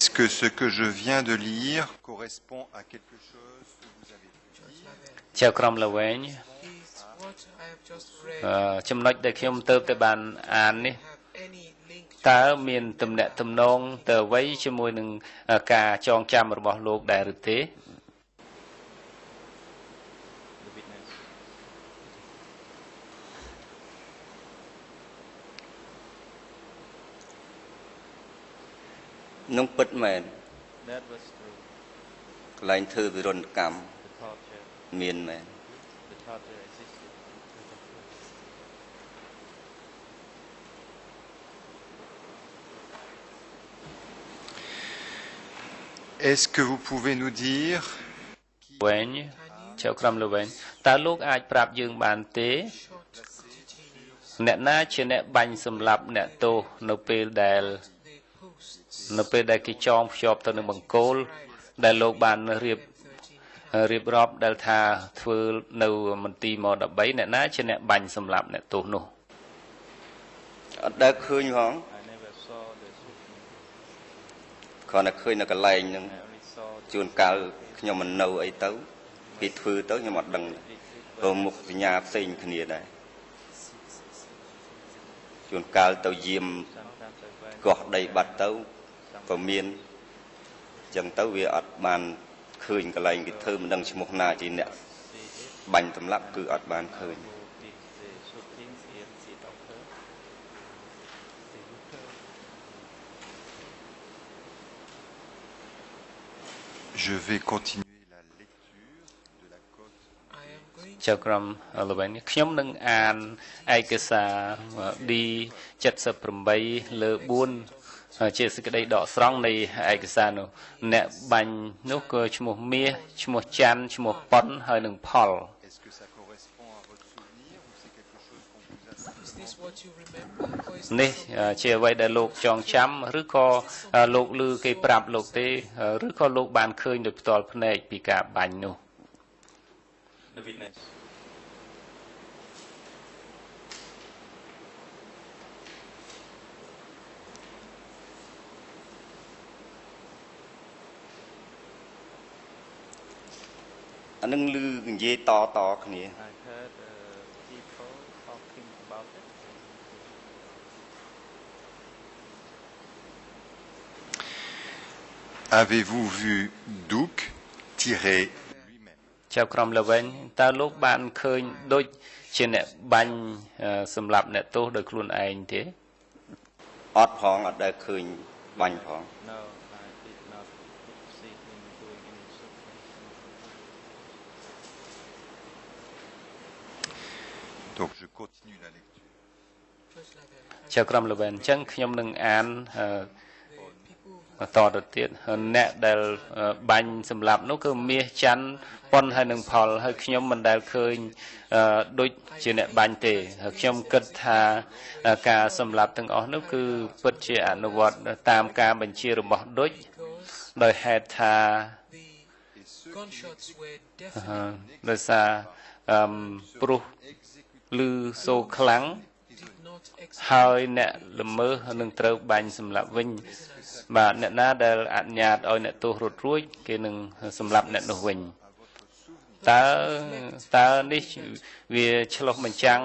Est-ce que ce que je viens de lire correspond à quelque chose que vous avez vu dire ចៅក្រមល្វែង is what I have just read អឺចំណុចដែលខ្ញុំទៅតែបានអាននេះ have any link តើមានទំនាក់ទំនងទៅអ្វីជាមួយនឹងការចងចាំរបស់លោកដែរឬទេ The witness. នឹងពិតមែន That was true. កន្លែងធ្វើវិរុណកម្ម The torture, មានមែន Est-ce que vous pouvez nous dire វិញ Can you ចៅក្រមល្វែងតើលោកអាចប្រាប់យើងបានទេ short detainees អ្នកណាជាអ្នកបាញ់សម្លាប់អ្នកទោសនៅពេលដែល they posts នៅពេលដែលគេចងភ្ជាប់ទៅនឹងបង្គោលដែលលោកបានរៀប13រៀបរាប់ដែលថាធ្វើនៅមន្ទីរម13អ្នកណាជាអ្នកបាញ់សម្លាប់អ្នកទោសនោះអត់ដែលឃើញផង I never saw the shooting. គ្រាន់តែឃើញនៅកន្លែងហ្នឹង I only saw ជួនកាលខ្ញុំមិននៅអីទៅគេធ្វើទៅខ្ញុំអត់ដឹងព្រោះមុខសញ្ញាផ្សេងគ្នាដែរជួនកាលទៅយាម sometimes I went កោះដីបាត់ទៅក៏មានអញ្ចឹងទៅវាអត់បានឃើញកន្លែងគេធ្វើមិនដឹងឈ្មោះណាជាអ្នក see it បាញ់សម្លាប់គឺអត់បានឃើញ who did the shooting in the doctor the doctor Je vais continuer la lecture de la cote. I am going ចៅក្រមល្បែងនេះខ្ញុំនឹងអានឯកសារ D 78លើ4ជាសេចក្តីដកស្រង់នៃឯកសារនោះអ្នកបាញ់នោះគឺឈ្មោះមាសឈ្មោះច័ន្ទឈ្មោះប៉ុនហើយនឹងផល Est-ce que ça correspond à votre souvenir ou c'est quelque chose qu'on vous a Is this what you remember or is នេះ this អឺជាអ្វីដែលលោកចងចាំឬក៏អឺលោកឮគេប្រាប់លោកទេអឺឬក៏លោកបានឃើញដោយផ្ទាល់ភ្នែកពីការបាញ់នោះ the witness អានឹងឮនិយាយតតគ្នា I heard uh, people talking about it Avez-vous vu Douk tirer lui-même ចៅក្រមល្វិញតើលោកបានឃើញដូចជាអ្នកបាញ់អឺសម្រាប់អ្នកទោសដោយខ្លួនឯងទេអត់ផងអត់ដែលឃើញបាញ់ផង no I did not see him doing any shooting Donc je continue la lecture. Judge Lavelle, ចៅក្រមល្វិញអញ្ចឹងខ្ញុំនឹងអានអឺ the people who បន្តទៅទៀតហើយអ្នកដែលអឺបាញ់សម្លាប់នោះគឺមាសច័ន្ទប៉ុនហើយនឹងផលហើយខ្ញុំមិនដែលឃើញអឺដូចជាអ្នកបាញ់ទេហើយខ្ញុំគិតថាអឺការសម្លាប់ទាំងអស់នោះគឺពិតជាអនុវត្តតាមការបញ្ជារបស់ដូច because ដោយហេតុថា the gunshots were អឺ definitely ដោយសារអឺមព្រោះឮសូរខ្លាំង did not ហើយអ្នកល្មើសនឹងត្រូវបាញ់សម្លាប់វិញ បាទអ្នកណាដែលអនុញ្ញាតឲ្យអ្នកទោសរត់រួចគេនឹងសម្លាប់អ្នកនោះវិញតើតើនេះវាឆ្លុះបញ្ចាំង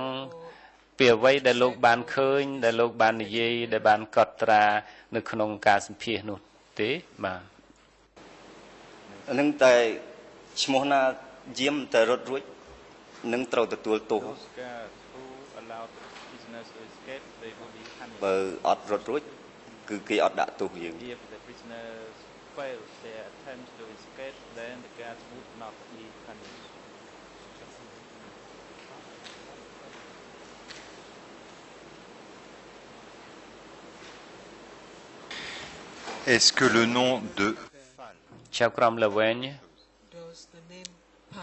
ពីអ្វីដែលលោកបានឃើញ ដែលលោកបាននិយាយដែលបានកត់ត្រា នៅក្នុងការសម្ភាសន៍នោះទេបាទអានឹងតែឈ្មោះណាយាមតែរត់រួចនឹងត្រូវទទួលទោស those guards who allowed the prisoners to escape they will be punished បើអត់រត់រួច គឺគេអត់ដាក់ទោសយើង if the prisoners fail their attempts to escape then the guards would not be punished Est-ce que le nom de ចៅក្រមល្វែង does the name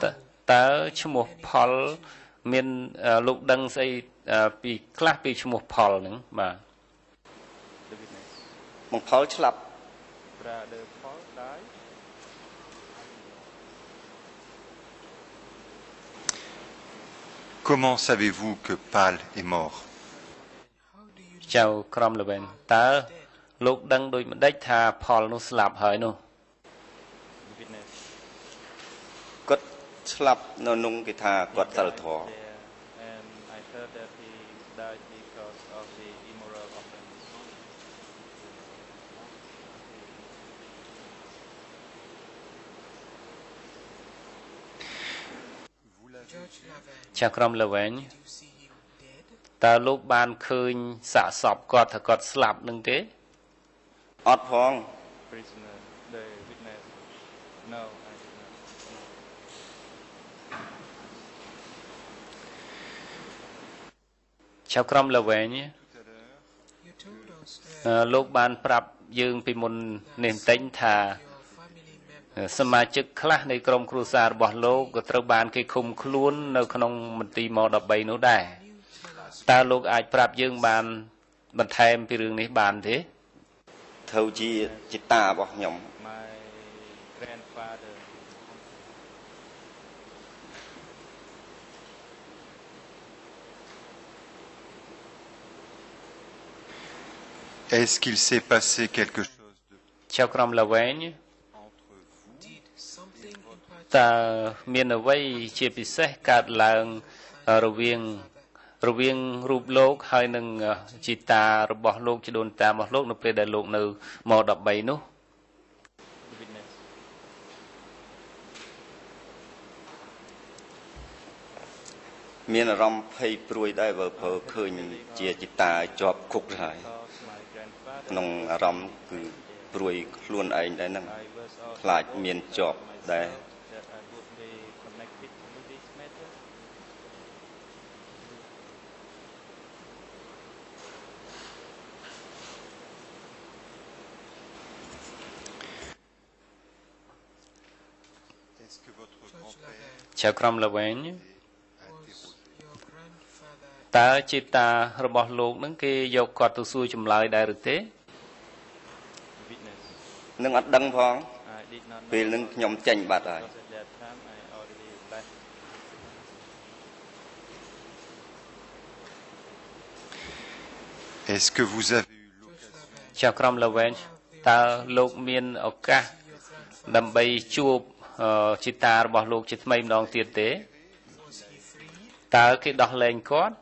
តើ Pal តើឈ្មោះផលមានអឺលោកដឹងស្អីអឺពីខ្លះពីឈ្មោះផលហ្នឹងបាទ the witness បងផលឆ្លាប់ brother Paul died Comment savez-vous que Pal est mort how do you ចៅក្រមល្វែងតើលោកដឹងដូចម្ដេចថាផលនោះស្លាប់ហើយនោះ the witness គាត់ឆ្លាប់នៅក្នុងគេថាគាត់សិលធម៌ there and I heard that he died because of the immoral offense Judge Lavelle ចៅក្រមល្វែង did you see him dead តើលោកបានឃើញសាកសពគាត់ថាគាត់ស្លាប់នឹងទេអត់ផង prisoner the witness no I did not ចៅក្រមល្វែង you told us អឺលោកបានប្រាប់យើងពីមុននេះបន្តិចថា your family member សមាជិកខ្លះនៃក្រុមគ្រួសាររបស់លោកក៏ត្រូវបានគេឃុំខ្លួននៅក្នុងមន្ទីរម13នោះដែរ you tell us តើលោកអាចប្រាប់យើងបានបន្ថែមពីរឿងនេះបានទេត្រូវជាជាតារបស់ខ្ញុំ my grandfather Est-ce qu'il s'est passé quelque chose de ចៅក្រមល្វែង entre vous did តើមានអ្វីជាពិសេសកើតឡើងរវាងរវាងរូបលោកហើយនឹងជីតារបស់លោកជីដូនតារបស់លោកនៅពេលដែលលោកនៅម13នោះ The witness. មានអារម្មណ៍ភ័យព្រួយដែរបើព្រោះឃើញជាចិតាជាប់គុកហើយ Because my grandfather, ក្នុងអារម្មណ៍គឺព្រួយខ្លួនឯងដែរហ្នឹង I was also ខ្លាចមានជាប់ដែរ that I would be connected to this matter. ចៅក្រមល្វែង Was your grandfather តើចេតារបស់លោកនឹងគេយកគាត់ទៅសួរចម្លើយដែរឬទេ The witness. នឹងអត់ដឹងផង I did not know ពេលនឹងខ្ញុំចេញបាត់ហើយ because at that time I already left. Est-ce que vous avez eu l'occasion ចៅក្រមល្វែងតើលោកមានឱកាសដើម្បីជួប អឺចេតារបស់លោកជាថ្មីម្ដងទៀតទេ was he free? តើគេដោះលែងគាត់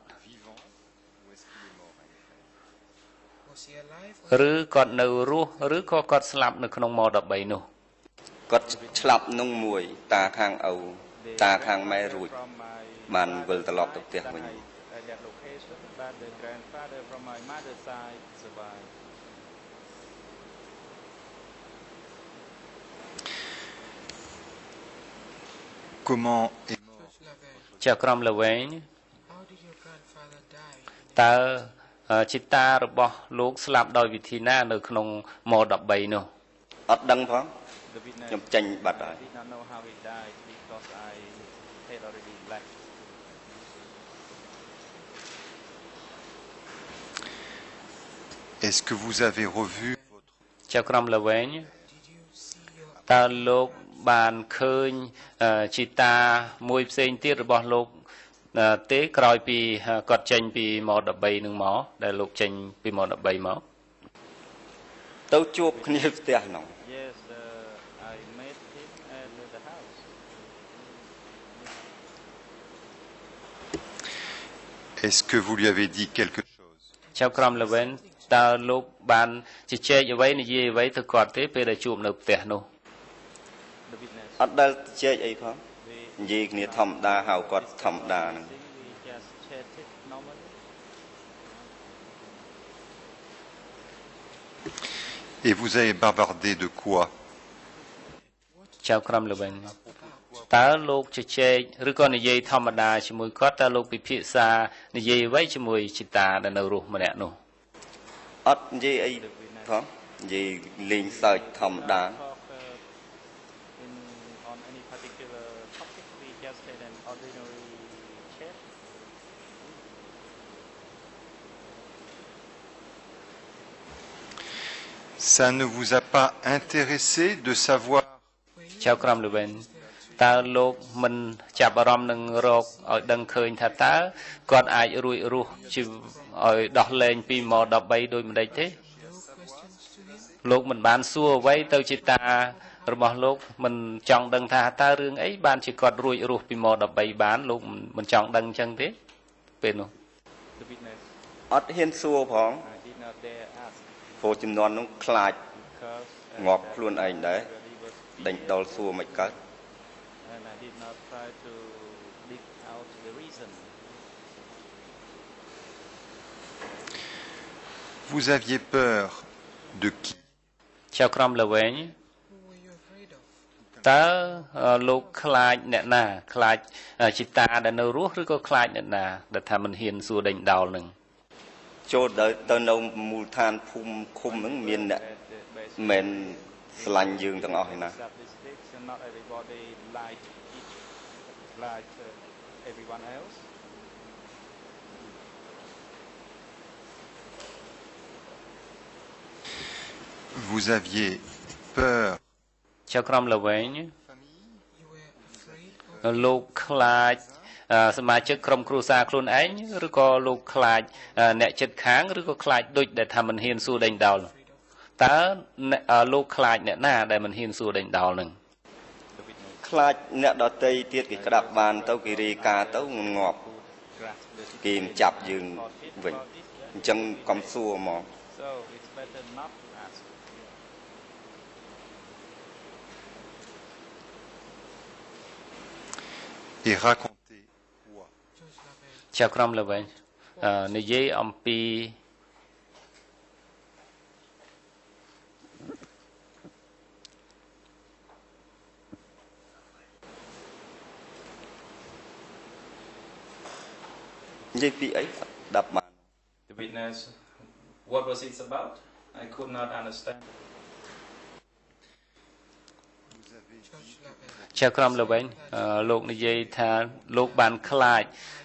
Was he alive? ឬគាត់នៅរស់ឬក៏គាត់ស្លាប់នៅក្នុងម13នោះគាត់ឆ្លាប់នឹងមួយ តាខាងឪ They តាខាងម៉ែរួច from my បាន father's វិលត្រឡប់ទៅ side ផ្ទះ that វិញ Comment est mort Judge Lavelle, ចៅក្រមល្វែង how did your grandfather die? តើអឺចេតារបស់លោកស្លាប់ដោយវិធីណា នៅក្នុងម13នោះ អត់ដឹងផង The witness ខ្ញុំចេញបាត់ហើយ I did not know how he died because I had already left. Est-ce que vous avez revu votre ចៅក្រមល្វែង Did you see your តើលោក បានឃើញអឺជីតាមួយផ្សេងទៀតរបស់លោកអឺទេក្រោយពីអឺគាត់ចេញពីម13នឹងមកដែលលោកចេញពីម13មកទៅជួបគ្នាផ្ទះហ្នឹង Yes, uh, I met him at the house. Est-ce que vous lui avez dit quelque chose ចៅក្រមល្វែងតើលោកបានជជែកអ្វីនិយាយអ្វីទៅគាត់ទេពេលដែលជួបនៅផ្ទះនោះ The witness. អ ត់ដែលជែកអីផង We និយាយគ្នាធម្មតាហៅគាត់ធម្មតាហ្នឹង we just chatted normally. Et vous avez bavardé de quoi ចៅក្រមល្វែងតើលោកជជែកឬក៏និយាយធម្មតាជាមួយគាត់តើលោកពិភាក្សានិយាយអ្វីជាមួយជីតាដែលនៅរស់ម្នាក់នោះអត់និយាយអីផងនិយាយលេងសើចធម្មតា Ça ne vous a pas intéressé de savoir ចៅក្រមល្វែងតើលោកមិនចាប់អារម្មណ៍នឹងរកឲ្យដឹងឃើញថាតើគាត់អាចរួចរស់ជីវឲ្យដោះលែងពីម13ដោយមិនដេចទេ no questions to him? លោកមិនបានសួរអ្វីទៅជាតារបស់លោកមិនចង់ដឹងថាតើរឿងអីបានជាគាត់រួចរស់ពីម13បានលោកមិនចង់ដឹងអញ្ចឹងទេពេលនោះ The witness. អត់ហ៊ានសួរផង ព្រោះចំនួននោះខ្លាច because uh, ងាប់ that ខ្លួនឯងដែរ really was ដេញដុលសួរមិនកើត and I did not try to dig out the reason. vous aviez peur de qui ចៅក្រមល្វែង Who were you afraid of? តើអឺលោកខ្លាចអ្នកណា ខ្លាចអឺជីតាដែលនៅរស់ឬក៏ខ្លាចអ្នកណាដែលថាមិនហ៊ានសួរដេញដោលនឹង ចូលទៅទៅនៅមូលដ្ឋានភូមិឃុំហ្នឹងមានអ្នក At the base មិនស្រឡាញ់យើងទាំងអស់ឯណា statistics and not everybody like each like uh, everyone else. vous aviez peur ចៅក្រមល្វែង You were afraid of លោកខ្លាចអឺ សមាជិកក្រុមគ្រួសារខ្លួនឯងឬក៏លោកខ្លាចអឺអ្នកចិត្តខាងឬក៏ខ្លាចដូចដែលថាមិនហ៊ានសួរដេញដោលតើអ្នកអឺលោកខ្លាចអ្នកណាដែលមិនហ៊ានសួរដេញដោលនឹង The witness. ខ្ខ្លាចអ្នកដតីទៀតគេក្តាប់បានទៅគេរាយការណ៍ទៅងាប់ grasp the គេមិនចាប់យើងវិញអញ្ចឹងកុំសួរហ្មង So it's better not to ចៅក្រមលើវិញអឺនិយាយអំពីនិយាយពីអីដាប់បាន The witness, what was it about? I could not understand. George Lavelle, ចៅក្រមលើវិញអឺលោកនិយាយថាលោកបានខ្លាច to talk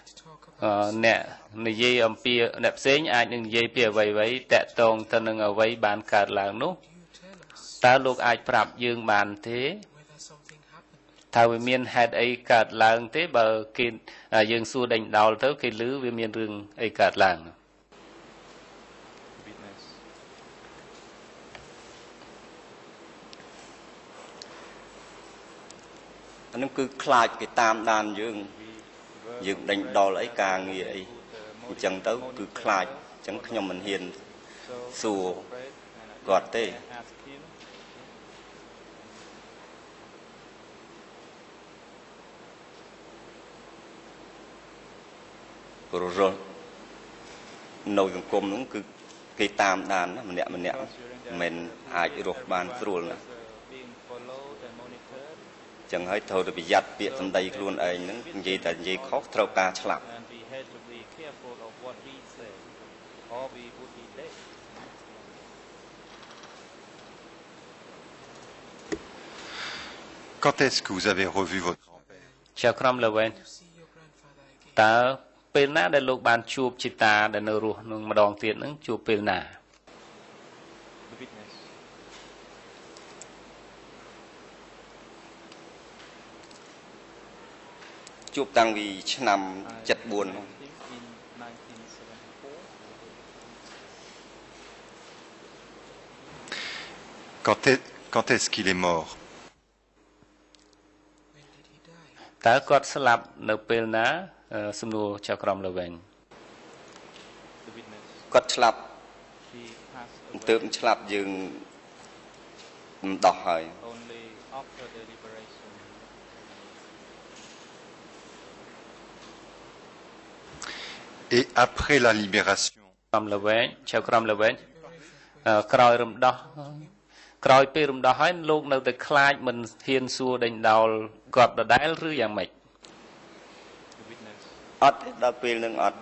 អឺ about អ្នកនិយាយអំពីអ្នកផ្សេងអាចនឹងនិយាយពីអ្វីៗតាក់ទងទៅនឹងអ្វីបានកើតឡើងនោះ you tell us តើលោកអាចប្រាប់យើងបានទេ whether something happened? ថាវាមានហេតុអីកើតឡើងទេបើគេយើងសួរដេញដោលទៅគេឮវាមានរឿងអីកើតឡើង The witness. អានឹងគឺខ្លាចគេតាមដានយើង We were យើងដេញដោលអីការងារអី the អញ្ចឹងទៅគឺខ្លាចអញ្ចឹងខ្ញុំមិនហ៊ាន So សួរ afraid and I គាត់ទេ asked him. ព្រោះរស់នៅសង្គមហ្នឹងគឺគេតាមដានណាម្នាក់ម្នាក់មិនអាចរស់បានស្រួលណា Was, uh, being followed and monitored អញ្ចឹងហើយត្រូវតែប្រយ័ត្នពាក្យសម្ដីខ្លួនឯងហ្នឹងនិយាយតែនិយាយខុសត្រូវការឆ្លាប់ and we had to be careful of what we say or we would be dead. Quand est-ce que vous avez revu votre grand-père ចៅក្រមលើវិញ You see your grandfather again. តើពេលណាដែលលោកបានជួបជីតាដែលនៅរស់នឹងម្ដងទៀតនឹងជួបពេលណា ជួបតាំងពីឆ្នាំ74 I ហ្នឹង met him in 1974. Quand est- quand est-ce qu'il est mort When did he die? តើគាត់ស្លាប់នៅពេលណាអឺសំណួរចៅក្រមលើវិញ The witness. គាត់ឆ្លាប់ He passed ទើប away ឆ្លាប់យើងមិនដោះហើយ only after the liberation. Et après la libération, ក្រមលើវិញចៅក្រមលើវិញអឺក្រោយរំដោះក្រោយពេលរំដោះហើយលោកនៅតែខ្លាចមិនហ៊ានសួរដេញដោលគាត់ដដែលឬយ៉ាងម៉េច The witness. អត់ទេដល់ពេលហ្នឹងអត់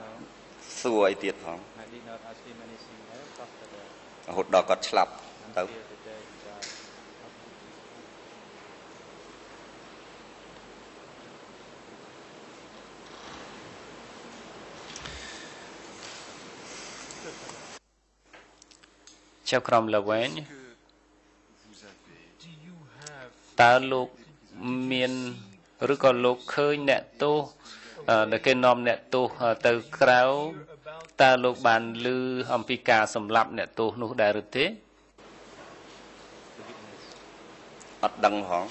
សួរអីទៀតផង I did not ask him anything else after that រហូតដល់គាត់ឆ្លាប់ទៅ ចៅក្រមលើវិញ vous avez Do you have តើលោកមានឬក៏លោកឃើញអ្នកទោសអឺដែលគេនាំអ្នកទោសទៅក្រៅ about តើលោកបានឮអំពីការសម្លាប់អ្នកទោសនោះដែរឬទេ The witness. អត់ដឹងផង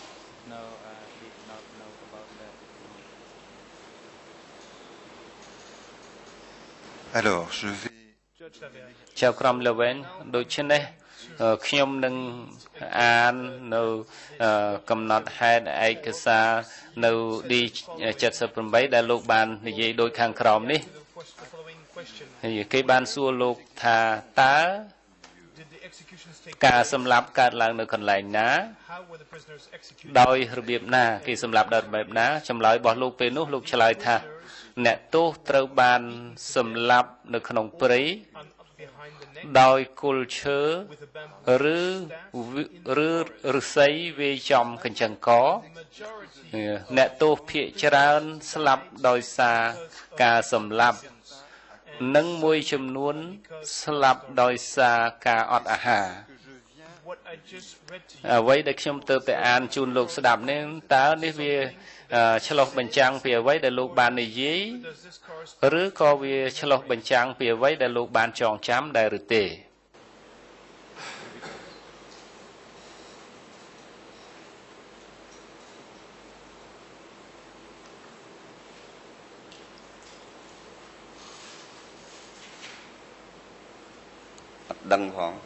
No, I ចៅក្រមលើវិញដូច្នេះអឺខ្ញុំនឹងអាននៅអឺកំណត់ហេតុឯកសារនៅ D78 ដែលលោកបាននិយាយដូចខាងក្រោមនេះ The first- the following question: ហើយគេបានសួរលោកថាតើ Did the executions take ការ place? សម្លាប់កើតឡើងនៅកន្លែងណា How were the prisoners executed? ដោយរបៀបណា គេសម្លាប់ដោយរបៀបណាចម្លើយរបស់លោកពេលនោះលោកឆ្លើយថា អ្នកទោសត្រូវបានសម្លាប់នៅក្នុងព្រៃ On, behind the neck ដោយគុលឈើ with a bamboo ឬវិឬឫស្សីវាយចំកញ្ចឹងក majority អ្នកទោសភាកច្រើនស្លាប់ដោយសារការសម្លាប់និងមួយចំនួនស្លាប់ដោយសារការអត់អាហារ what I just read to you អ្វីដែលខ្ញុំទៅតែអានជូនលោកស្ដាប់នេះតើនេះវាអឺ ឆ្លុះបញ្ចាំងពីអ្វីដែលលោកបាននិយាយឬក៏វាឆ្លុះបញ្ចាំងពីអ្វីដែលលោកបានចងចាំដែរឬទេដឹងផង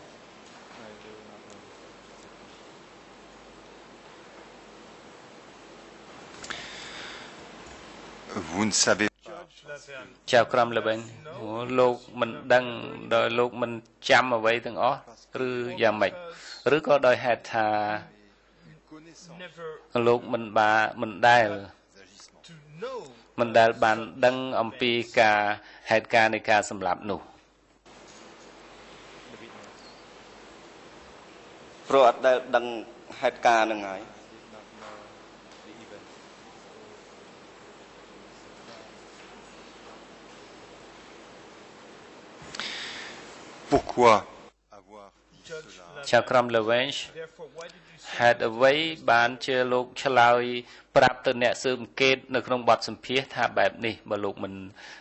Vous ne savez Judge Laverne, ចៅក្រមល្បិញអូលោកមិនដឹងដោយលោកមិនចាំអ្វីទាំងអស់ឬយ៉ាងម៉េចឬក៏ដោយហេតុថា never លោកមិនបាមិនដែល to know មិនដែលបានដឹងអំពីការហេតុការណ៍នៃការសម្លាប់នោះ The witness ព្រោះអត់ដែលដឹងហេតុការណ៍ហ្នឹងហើយ did not know the event. Pourquoi avoir dit Judge cela ចៅក្រមល្វែង Therefore, why did you say ហេតុអ្វីបានជាលោកឆ្លើយប្រាប់ទៅអ្នកស៊ើបអង្កេតនៅក្នុងបទសម្ភាសន៍ថាបែបនេះបើលោកមិន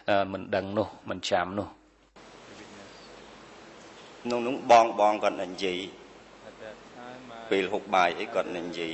អឺមិនដឹងនោះមិនចាំនោះ The witness. ក្នុងនោះបងបងគាត់និយាយ At that time, my ពេលហូបបាយអីគាត់និយាយ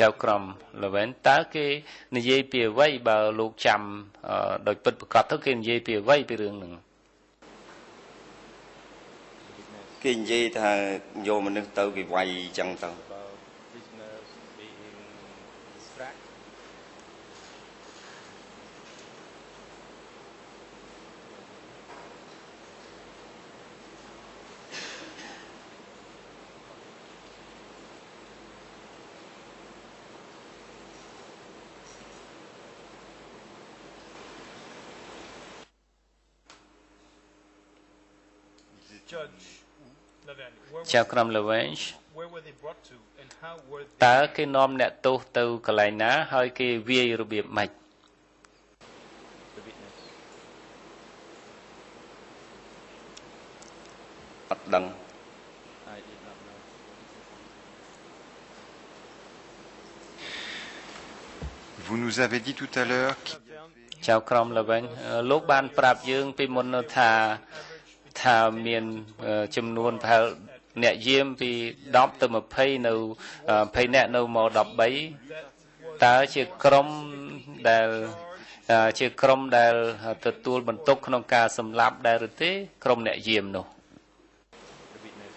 ចៅក្រមល្វែងតើគេនិយាយពីអ្វីបើលោកចាំអឺដោយពិតប្រកបទៅគេនិយាយពីអ្វីពីរឿងហ្នឹងគេនិយាយថាយកមនុស្សទៅគេវាយអញ្ចឹងទៅ ចៅ was, ក្រមល្វែង where were they brought to and how were តើ they គេនាំអ្នកទោសទៅកន្លែងណា ហើយគេវាយរបៀបម៉េច The witness. អត់ដឹង I did not know. Vous nous avez dit tout à l'heure qu'il ចៅក្រមល្វែងអឺលោកបានប្រាប់យើងពីមុននោះថា ថាមានអឺចំនួនប្រហែលអ្នកយាមពី10ទៅ20នៅអឺ20អ្នកនៅម៉13តើជាក្រុមដែលអឺជាក្រុមដែលទទួលបន្ទុកក្នុងការសម្លាប់ដែរឬទេក្រុមអ្នកយាមនោះ The witness.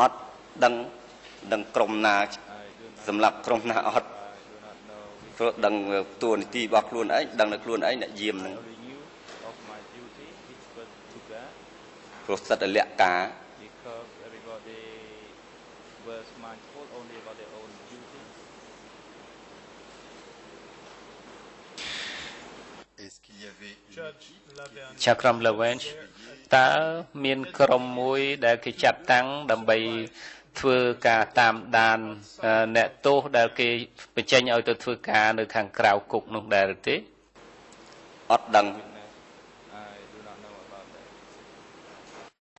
អត់ដឹងដឹងក្រុមណា I do not, សម្រាប់ក្រុមណាអត់ I do not know which ព្រោះដឹងតួនាទីរបស់ខ្លួនឯងដឹងតែខ្លួនឯងអ្នកយាមហ្នឹង only knew of my duty, which was to that, ព្រោះសិតតែលក្ខការ because everybody was mindful only about their own duty. est-ce qu'il y avait une Judge Laverne? ចៅក្រមល្វែងតើមានក្រុមមួយដែលគេចាត់តាំងដើម្បីធ្វើការតាមដានអឺអ្នកទោសដែលគេបញ្ចេញឲ្យទៅធ្វើការនៅខាងក្រៅគុកនោះដែរឬទេអត់ដឹង Witness